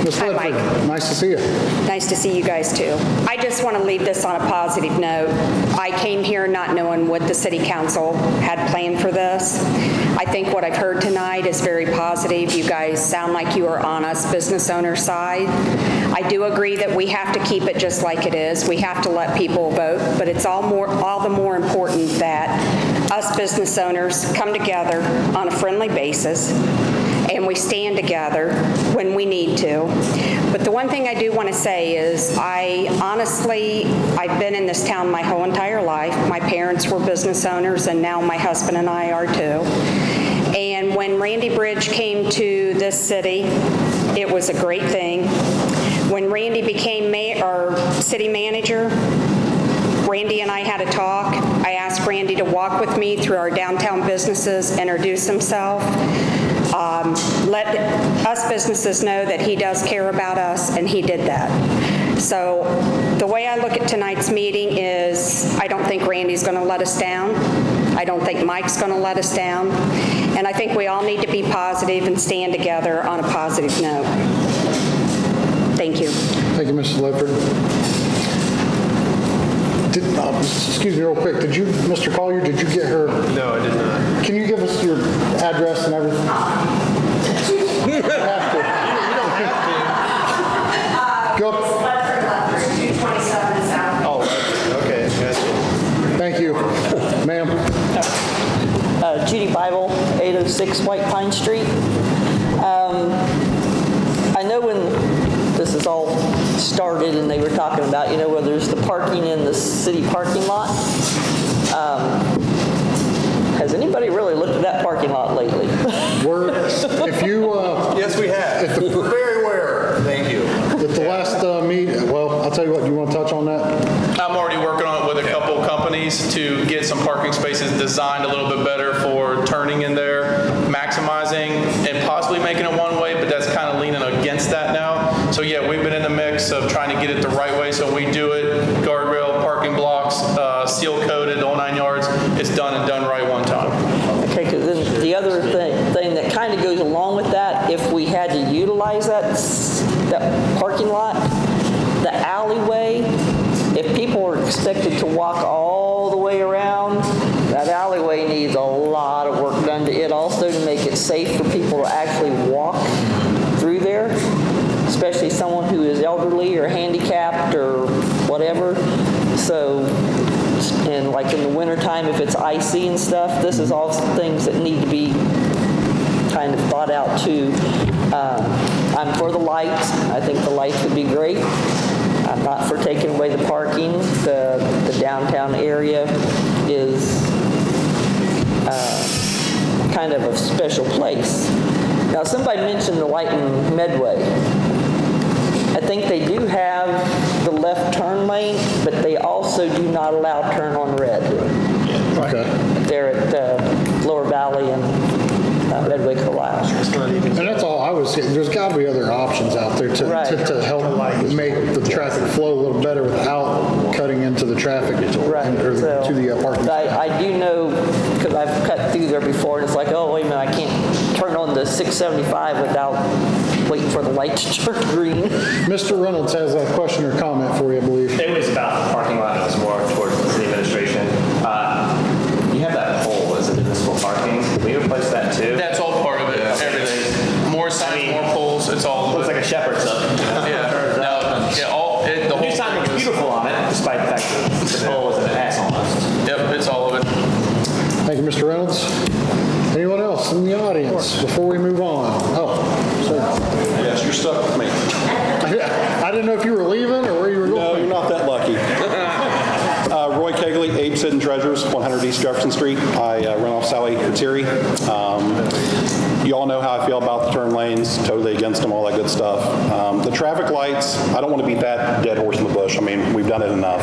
Ms. Ledford, nice to see you. Nice to see you guys too. I just want to leave this on a positive note. I came here not knowing what the city council had planned for this. I think what I've heard tonight is very positive. You guys sound like you are on us business owner side. I do agree that we have to keep it just like it is. We have to let people vote, but it's all more, all the more important that us business owners come together on a friendly basis and we stand together when we need to. But the one thing I do want to say is I honestly, I've been in this town my whole entire life. My parents were business owners and now my husband and I are too. And when Randy Bridge came to this city, it was a great thing. Randy became mayor, or city manager, Randy and I had a talk. I asked Randy to walk with me through our downtown businesses, introduce himself, um, let us businesses know that he does care about us, and he did that. So the way I look at tonight's meeting is, I don't think Randy's going to let us down. I don't think Mike's going to let us down. And I think we all need to be positive and stand together on a positive note. Thank you. Thank you, Mrs. Ledford. Did, uh, excuse me real quick, did you, Mr. Collier, did you get her? No, I did not. Can you give us your address and everything? [laughs] You don't have to. Go. Oh, okay, gotcha. Thank you. Ma'am? Uh, Judy Bible, 806 White Pine Street. Um, I know when this is all started and they were talking about, you know, where there's the parking in the city parking lot. Um, Has anybody really looked at that parking lot lately? [laughs] We're, if you, uh. Yes, we have. We're very aware. Thank you. At the last uh, meet, well, I'll tell you what, do you want to touch on that? I'm already working on it with a couple companies to get some parking spaces designed a little bit better for turning in there, maximizing, and possibly making it one-way, but that's kind of leaning against that now. So yeah, we've been in the of trying to get it the right way, so we do it, guardrail, parking blocks, uh, seal coated, the whole nine yards. It's done and done right one time. Okay, because then the other thing, thing that kind of goes along with that, if we had to utilize that, s- that parking lot, the alleyway, if people are expected to walk all the way around, that alleyway needs a lot of work done to it also to make it safe for people to actually walk through there, especially someone who is elderly or handicapped or whatever. So, and like in the wintertime, if it's icy and stuff, this is all things that need to be kind of thought out too. Um, I'm for the lights. I think the lights would be great. I'm not for taking away the parking. The, the downtown area is uh, kind of a special place. Now, somebody mentioned the light in Medway. I think they do have the left turn lane, but they also do not allow turn on red. Okay. There at uh, Lower Valley and uh, Medway Carlisle. And that's all I was saying, there's got to be other options out there to, to, to help make the traffic flow a little better without cutting into the traffic and- or to the uh, parking. I, I do know, because I've cut through there before, and it's like, oh, wait a minute, I can't turn on the 675 without waiting for the light to [laughs] turn green. Mr. Reynolds has a question or comment for you, I believe. It was about the parking lot, it was Street. I uh, run off Sally Lettieri. Um, You all know how I feel about the turn lanes, totally against them, all that good stuff. Um, The traffic lights, I don't want to beat that dead horse in the bush. I mean, we've done it enough.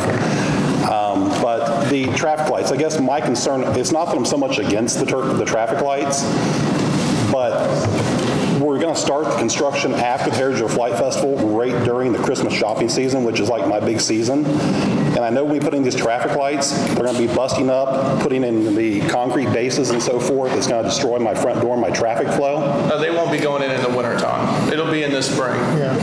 Um, But the traffic lights, I guess my concern, it's not that I'm so much against the, the traffic lights, but we're we're going to start the construction after the Heritage of Flight Festival, right during the Christmas shopping season, which is like my big season. And I know when we put in these traffic lights, they're going to be busting up, putting in the concrete bases and so forth. It's going to destroy my front door, my traffic flow. No, they won't be going in in the wintertime. It'll be in the spring. Yeah,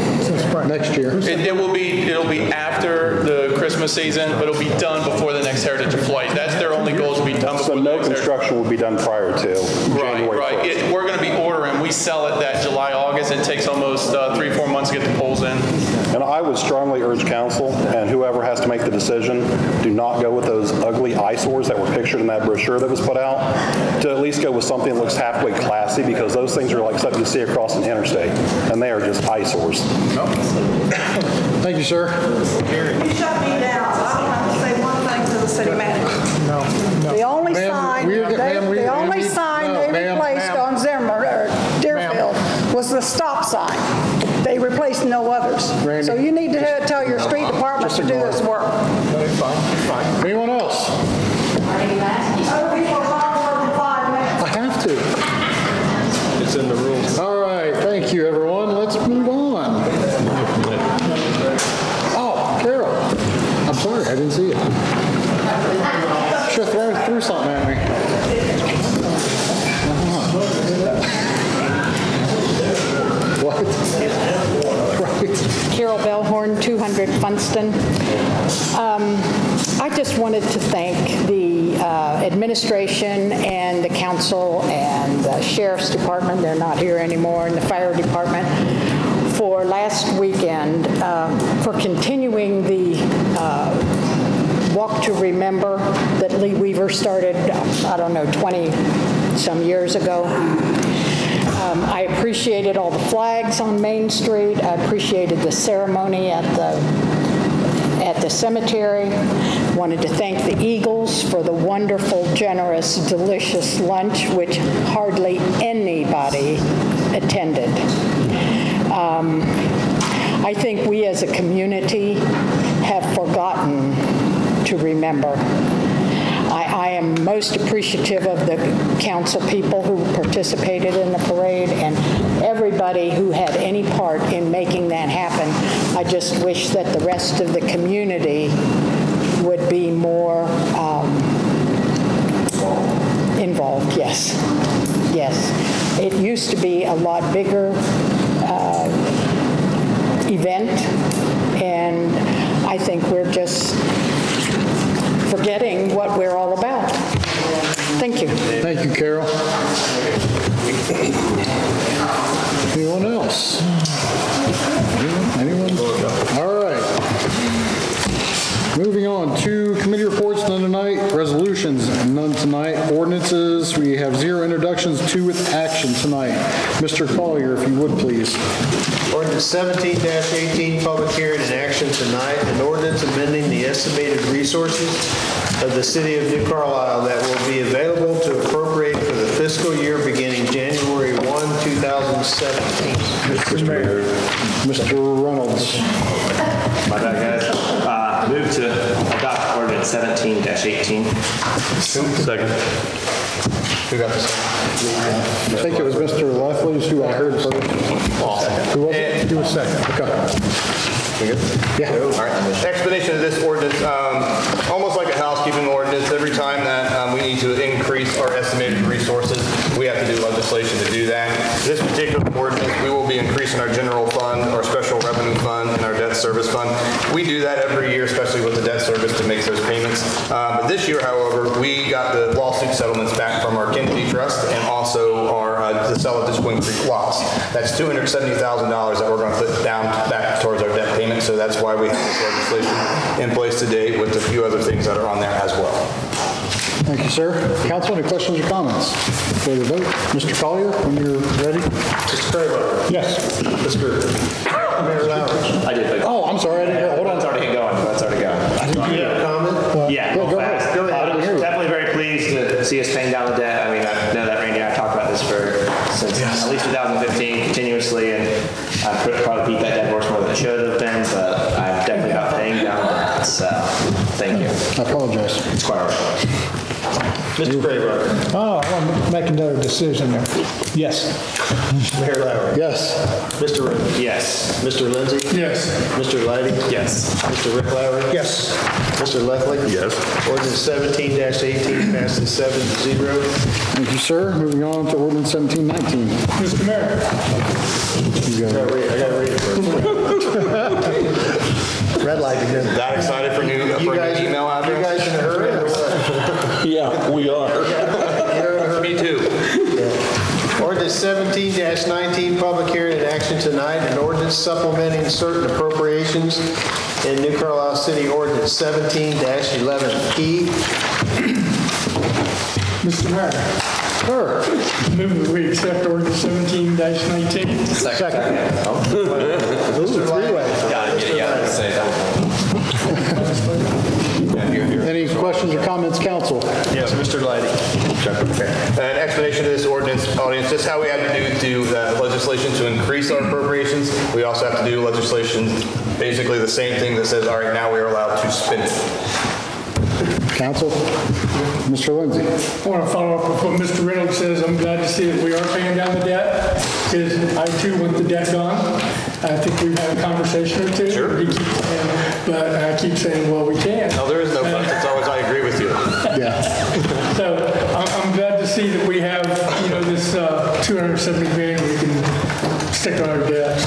spring Next year. It, it will be, it'll be after the Christmas season, but it'll be done before the next Heritage of Flight. That's their only goal, is to be done So before the no next Heritage. construction will be done prior to Right, January right. 1st. It- We're going to be ordering, we sell it that July, August. It takes almost uh, three, four months to get the poles in. And I would strongly urge council and whoever has to make the decision, do not go with those ugly eyesores that were pictured in that brochure that was put out. To at least go with something that looks halfway classy because those things are like something you see across an interstate and they are just eyesores. Thank you, sir. You shut me down, so I don't have to say one thing to the city manager. No, no. The only sign, we- they- ma'am, we- the only we- sign no, they replaced on Zimmer, or Deerfield, was the stop sign. They replaced no others. Randy. So you need to tell your street department to do this work. Anyone else? 200 Funston. Um, I just wanted to thank the uh, administration and the council and the sheriff's department, they're not here anymore, and the fire department, for last weekend, um, for continuing the uh, Walk to Remember that Lee Weaver started, I don't know, 20-some years ago. Um, I appreciated all the flags on Main Street. I appreciated the ceremony at the, at the cemetery. Wanted to thank the Eagles for the wonderful, generous, delicious lunch, which hardly anybody attended. Um, I think we as a community have forgotten to remember. I, am most appreciative of the council people who participated in the parade and everybody who had any part in making that happen. I just wish that the rest of the community would be more um, involved, yes. Yes. It used to be a lot bigger uh, event, and I think we're just forgetting what we're all about. Thank you. Thank you, Carol. Anyone else? Anyone? All right. Moving on to committee reports, tonight. Resolutions, none tonight. Ordinances, we have zero introductions, two with action tonight. Mr. Collier, if you would, please. Ordinance 17-18, public hearing and action tonight. An ordinance amending the estimated resources of the city of New Carlisle that will be available to appropriate for the fiscal year beginning January 1, 2017. Mr. Mayor. Mr. Reynolds. My bad, guys. Uh, Move to adopt ordinance 17-18. Second. Who got this? I think it was Mr. Lefley's who I heard first. Who was it? He was second. Okay. Yeah. All right. Explanation of this ordinance, um, almost like a housekeeping ordinance, every time that um, we need to increase our estimated resources, we have to do legislation to do that. This particular ordinance, we will be increasing our general fund, our special revenue fund, and our debt service fund. We do that every year, especially with the debt service to make those payments. But this year, however, we got the lawsuit settlements back from our Kennedy Trust and also our, uh, the sell of the Twin Creek lots. That's $270,000 that we're going to put down back towards our debt payment, so that's why we have this legislation in place today with a few other things that are on there as well. Thank you, sir. Council, any questions or comments? For the vote, Mr. Collier, when you're ready. Mr. Crayburn? Yes. Mr. Mayor Lowry? I did. Oh, I'm sorry, I didn't hear, hold on. That's already going, that's already going. You have a comment? Yeah, Go- go go ahead. fast. Go ahead. I Uh, didn't hear you. Definitely very pleased to see us paying down the debt. I mean, I know that Randy and I have talked about this for, since at least 2015 continuously, and I pr- probably beat that dead horse more than it should have been, but I'm definitely about paying down debt, so, thank you. I apologize. It's quite all right. Mr. Crayburn? Oh, I want to make another decision there. Yes. Mayor Lowry. Yes. Mr. Reynolds. Yes. Mr. Lindsay. Yes. Mr. Leidy. Yes. Mr. Rick Lowry. Yes. Mr. Leffley. Yes. Ordinance 17-18 passes seven to zero. Thank you, sir. Moving on to ordinance 1719. Mr. Mayor, You I got gotta read- I gotta read it first. [laughs] Red light again. That excited for new, for You a guys, new email you address? guys in a hurry or what? Yeah, we are. [laughs] Me too. Ordinance 17-19, public hearing and action tonight, an ordinance supplementing certain appropriations in New Carlisle City Ordinance 17-11E. Mr. Mayor. Sir. Move that we accept ordinance 17-19. Second. Mr. Leidy. Any questions or comments, council? Yes, Mr. Leidy. An explanation of this ordinance, audience, just how we had to do, do uh, legislation to increase our appropriations. We also have to do legislation, basically the same thing that says, all right, now we are allowed to spend it. Council? Mr. Lindsay? I want to follow up with what Mr. Reynolds says. I'm glad to see that we are paying down the debt, because I too want the debt gone. I think we've had a conversation or two. Sure. But I keep saying, well, we can't. No, there is no [laughs] funds, it's always, I agree with you. Yeah. So I'm, I'm glad to see that we have, you know, this uh, 270 grand we can stick on our debt.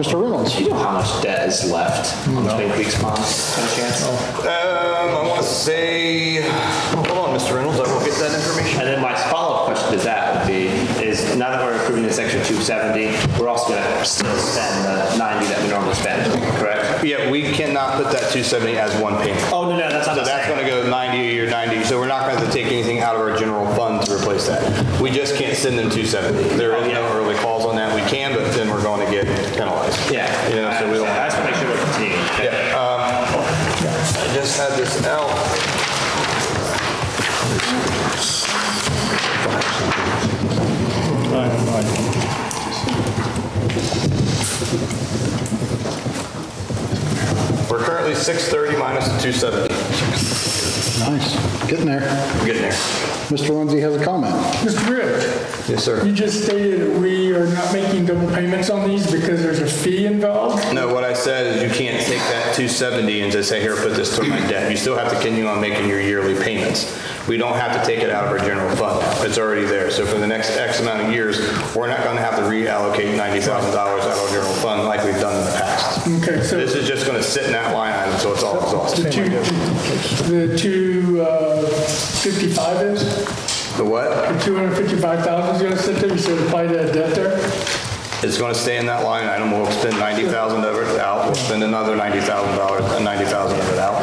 Mr. Reynolds? Do you know how much debt is left on Twin Creeks Pond, by chance? Um, I want to say, hold on, Mr. Reynolds, I will get that information. And then my follow-up question to that would be, is now that we're approving this extra 270, we're also going to still spend the 90 that we normally spend, correct? Yeah, we cannot put that 270 as one payment. Oh, no, no, that's not So what I'm that's going to go 90 a year, 90, so we're not going to take anything out of our general fund to replace that. We just can't send them 270. There is no early calls on that. We can, but then we're going to get penalized. Yeah. You know, so we don't. I just want to make sure we're continuing. Yeah, um, I just had this out. We're currently 630 minus the 270. Nice. Getting there. Getting there. Mr. Lindsay has a comment. Mr. Bridge, Yes, sir. you just stated we are not making double payments on these because there's a fee involved? No, what I said is you can't take that 270 and just say, here, put this toward my debt. You still have to continue on making your yearly payments. We don't have to take it out of our general fund. It's already there. So for the next X amount of years, we're not going to have to reallocate $90,000 out of our general fund like we've done in the past. Okay, so This is just going to sit in that line item so it's all the exhausted. two, the two, uh, 55 is? The what? The 255,000 is going to sit there, you said apply that debt there? It's going to stay in that line item. We'll spend 90,000 of it out. We'll spend another $90,000, and 90,000 of it out.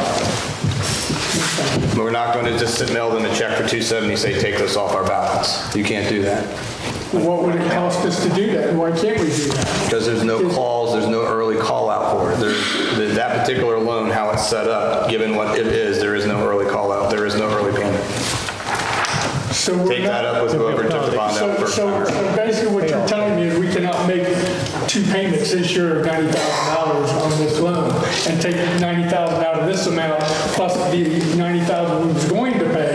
But We're not going to just sit mail them a check for 270, say, take this off our balance. You can't do that. What would it cost us to do that? Why can't we do that? Because there's no calls, there's no early call out for it. There's, that- that particular loan, how it's set up, given what it is, there is no early call out, there is no early payment. So we're Take that not- up with whoever took the bond out So, first. so, so basically what you're telling me is we cannot make two payments this year of ninety thousand dollars on this loan and take ninety thousand out of this amount plus the ninety thousand we was going to pay.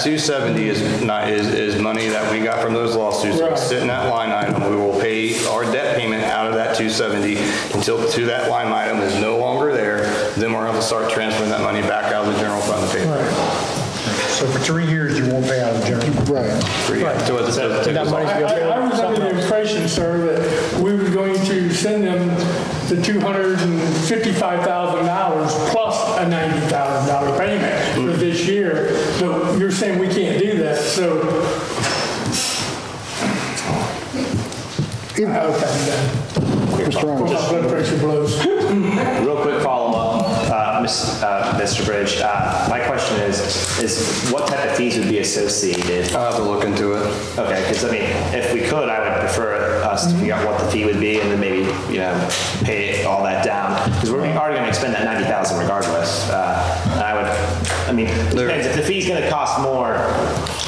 That 270 is not, is, is money that we got from those lawsuits. It'll Right. sit in that line item. We will pay our debt payment out of that 270 until to that line item is no longer there. Then we're going to start transferring that money back out of the general fund to pay for it. So for three years, you won't pay out of the general. Right. Three. So it's- it's- that money's I, gonna I I was under the impression, sir, that we were going to send them the two hundred and fifty-five thousand dollars plus a ninety thousand dollar payment for this year. So you're saying we can't do that, so. Okay, then. Mr. Before Reynolds? my blood pressure blows. Real quick follow-up, Miss- uh, Mr. Bridge. Uh, My question is, is what type of fees would be associated? I'll have to look into it. Okay, because I mean, if we could, I would prefer us to figure out what the fee would be and then maybe, you know, pay all that down. Because we're already going to expend that 90,000 regardless. Uh, And I would, I mean, depends. If the fee's going to cost more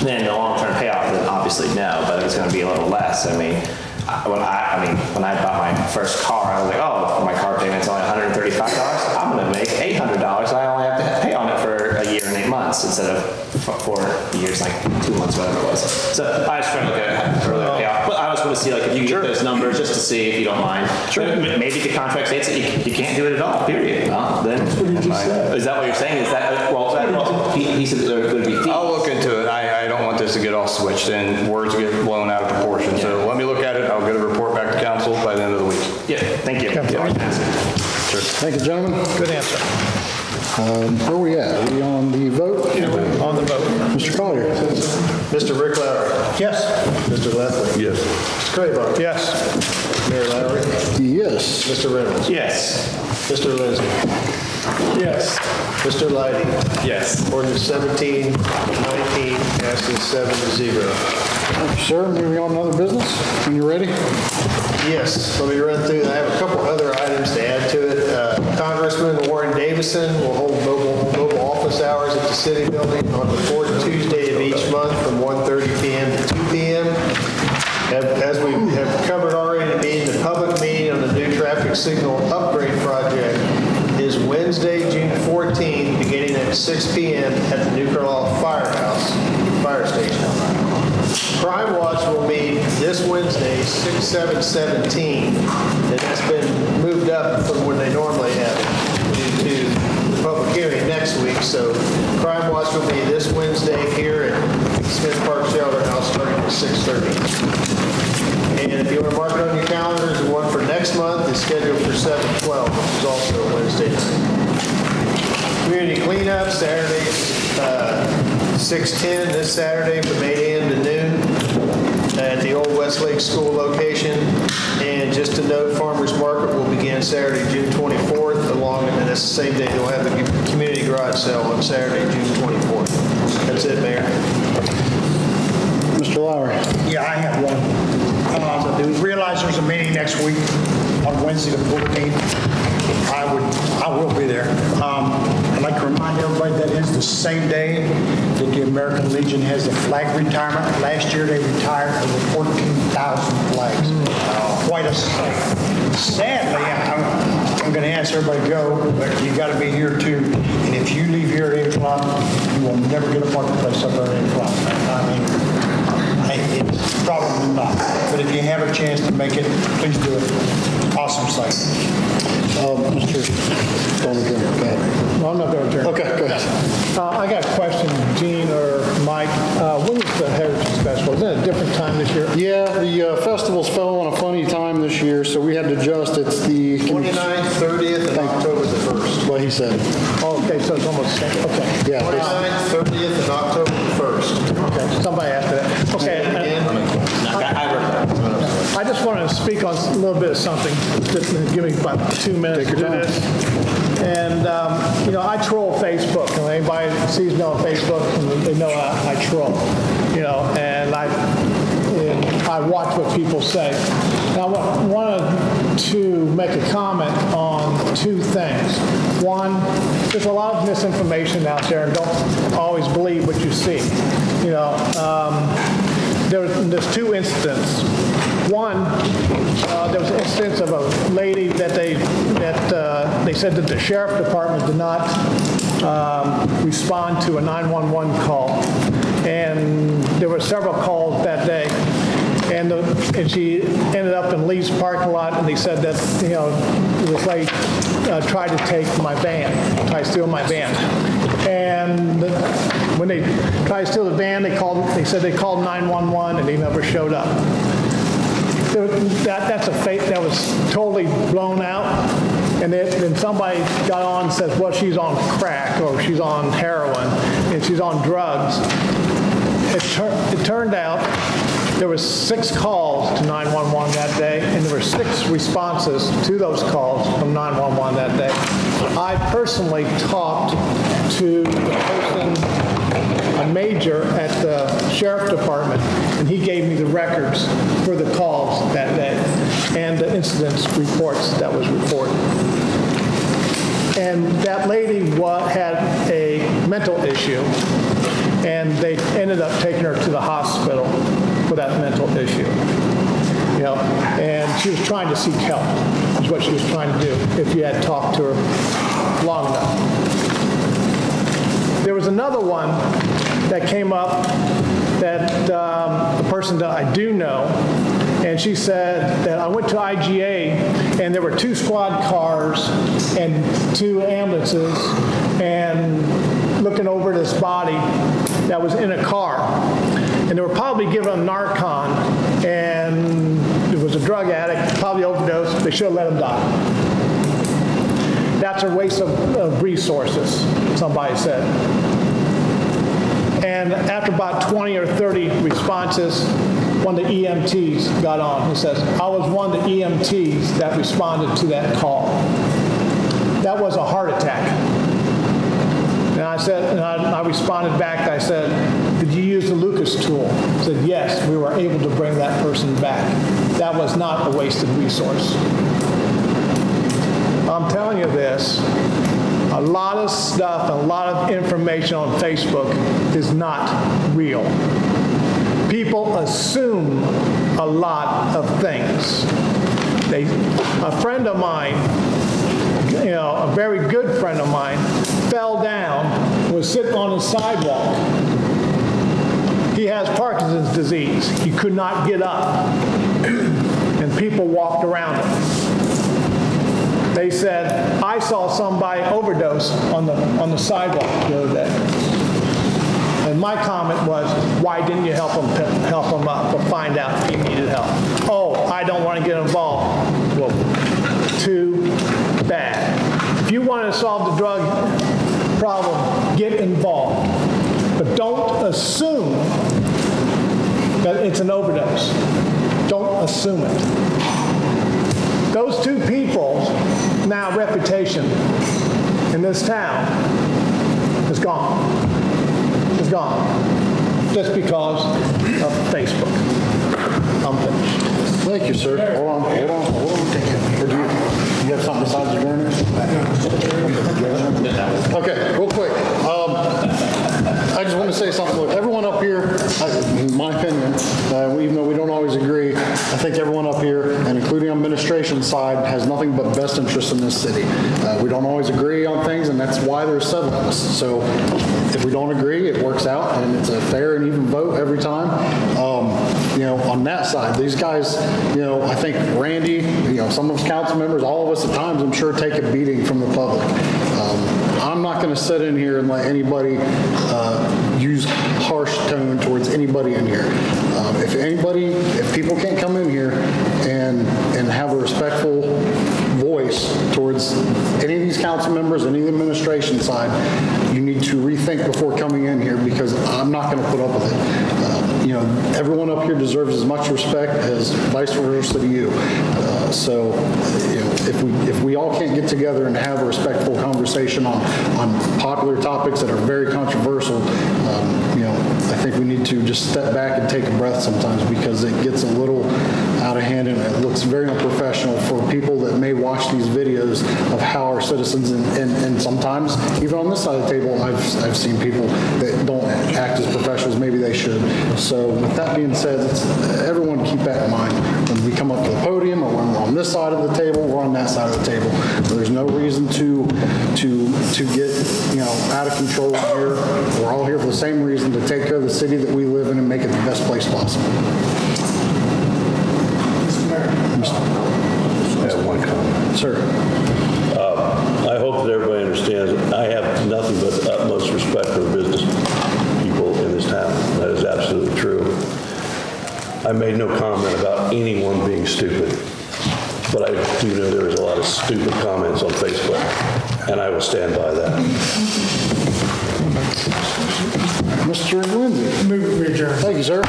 than the long-term payoff, then obviously no, but if it's going to be a little less, I mean, I- when I, I mean, when I bought my first car, I was like, oh, my car payment's only $135. I'm going to make $800. I only have to pay on it for a year and eight months instead of four years, like two months, whatever it was. So I was trying to look at earlier oh. payoff, but I was going to see like if you get those numbers just to see if you don't mind. Sure. Maybe the contract states that you, you can't do it at all. Period. Well, then is that what you're saying? Is that uh, well? that- well, he, he said that there would be fees. I'll look into it. I, I don't want this to get all switched and words get blown out of proportion. So Thank you, gentlemen. Good answer. Um, Where are we at? Are we on the vote? On the vote. Mr. Collier? Mr. Rick Lowry. Yes. Mr. Leffler. Yes. Mr. Crayburn. Yes. Mayor Lowry. Yes. Mr. Reynolds. Yes. Mr. Lindsay. Yes. Mr. Leidy. Yes. Ordinance 17, 19 passes seven to zero. Thank you, sir. Moving on to other business. When you're ready? Yes, let me run through, I have a couple other items to add to it. Congressman Warren Davidson will hold mobile, mobile office hours at the city building on the fourth Tuesday of each month from 1:30 PM to 2 PM. As we have covered already, being the public meeting on the new traffic signal upgrade project is Wednesday, June 14th, beginning at 6 PM at the New Carlisle Firehouse, Fire Station. Crime Watch will meet this Wednesday, 6, 7, 17, and that's been moved up from when they normally have it due to the public hearing next week. So Crime Watch will be this Wednesday here at Smith Park Shelter House starting at 6:30. And if you want to mark it on your calendars, the one for next month is scheduled for 7/12, which is also a Wednesday night. Community cleanup, Saturday, uh, 6:10 this Saturday from 8 a.m. to noon at the old Westlake School location. And just to note, Farmers Market will begin Saturday, June 24th, along, and that's the same day they'll have the community garage sale on Saturday, June 24th. That's it, Mayor. Mr. Lowry? Yeah, I have one. Um, Realize there's a meeting next week on Wednesday, the 14th. I would, I will be there. Um, I'd like to remind everybody that is the same day that the American Legion has the flag retirement. Last year, they retired over 14,000 flags. Quite a sight. Sadly, I'm, I'm going to ask everybody to go, but you got to be here too. And if you leave here at 8 o'clock, you will never get a parking place up there at 8 o'clock. I mean, I- It's probably not, if you have a chance to make it, please do it. Awesome site. Mr. Don't adjourn. Ahead. No, I'm not going to adjourn. Okay, go ahead. Uh, I got a question, Gene or Mike. Uh, When is the Heritage Festival? Is it a different time this year? Yeah, the uh, festivals fell on a funny time this year, so we had to adjust. It's the... 29th, 30th, and October the 1st. What he said. Oh, okay, so it's almost, the same. okay. Yeah. 29th, 30th, and October the 1st. Okay, somebody after that. Okay. I just want to speak on a little bit of something, just give me about two minutes to do this. And, um, you know, I troll Facebook, and anybody that sees me on Facebook, they know I I troll, you know, and I, and I watch what people say. Now, I wanted to make a comment on two things. One, there's a lot of misinformation out there, and don't always believe what you see, you know. um, there, there's two incidents. One, uh, there was an instance of a lady that they, that uh, they said that the sheriff department did not um, respond to a 911 call. And there were several calls that day. And, the, and she ended up in Lee's parking lot, and they said that, you know, this lady uh, tried to take my van, tried to steal my van. And when they tried to steal the van, they called, they said they called 911 and they never showed up. That, that's a fake, that was totally blown out. And then, somebody got on and says, well, she's on crack or she's on heroin and she's on drugs. It, tur- it turned out there was six calls to 911 that day, and there were six responses to those calls from 911 that day. I personally talked to the person, a major at the sheriff department, and he gave me the records for the calls that day and the incidents reports that was reported. And that lady had a mental issue, and they ended up taking her to the hospital for that mental issue. You know, and she was trying to seek help, is what she was trying to do, if you had talked to her long enough. There was another one that came up that um, person that I do know, and she said that I went to IGA and there were two squad cars and two ambulances and looking over this body that was in a car. And they were probably given Narcan and it was a drug addict, probably overdosed. They should have let him die. That's a waste of, of resources, somebody said. And after about 20 or 30 responses, one of the EMTs got on. He says, I was one of the EMTs that responded to that call. That was a heart attack. And I said, and I, I responded back, I said, did you use the Lucas tool? He said, yes, we were able to bring that person back. That was not a wasted resource. I'm telling you this, lot of stuff, a lot of information on Facebook is not real. People assume a lot of things. They, a friend of mine, you know, a very good friend of mine, fell down, was sitting on the sidewalk. He has Parkinson's disease. He could not get up. [clears throat] and people walked around him. They said, I saw somebody overdose on the, on the sidewalk the other day. And my comment was, why didn't you help him, help him up or find out he needed help? Oh, I don't want to get involved. Well, too bad. If you want to solve the drug problem, get involved. But don't assume that it's an overdose. Don't assume it. Those two people, now reputation in this town is gone. Is gone. Just because of Facebook. I'm finished. Thank you, sir. Hold on, hold on, hold on. Or do you, you have something besides your adjournment? Okay, real quick. Um, I just want to say something. Look, everyone up here, in my opinion, uh, even though we don't always agree, I think everyone up here, and including on administration side, has nothing but best interest in this city. Uh, We don't always agree on things, and that's why there's seven of us. So if we don't agree, it works out, and it's a fair and even vote every time. Um, You know, on that side, these guys, you know, I think Randy, you know, some of us council members, all of us at times, I'm sure, take a beating from the public. I'm not going to sit in here and let anybody uh, use harsh tone towards anybody in here. Um, If anybody, if people can't come in here and, and have a respectful voice towards any of these council members, any of the administration side, you need to rethink before coming in here because I'm not going to put up with it. Uh, You know, everyone up here deserves as much respect as vice versa to you. Uh, So, you know, if we, if we all can't get together and have a respectful conversation on, on popular topics that are very controversial, um, you know, I think we need to just step back and take a breath sometimes because it gets a little hand and it looks very unprofessional for people that may watch these videos of how our citizens and, and, and sometimes even on this side of the table, I've, I've seen people that don't act as professionals maybe they should. So with that being said, everyone keep that in mind. When we come up to the podium or when we're on this side of the table, we're on that side of the table. There's no reason to, to, to get, you know, out of control here. We're all here for the same reason, to take care of the city that we live in and make it the best place possible. I have one comment. Sir. Uh, I hope that everybody understands, that I have nothing but utmost respect for the business people in this town. That is absolutely true. I made no comment about anyone being stupid, but I do know there is a lot of stupid comments on Facebook, and I will stand by that. Mr. Lindsay. Move adjourned. Thank you, sir.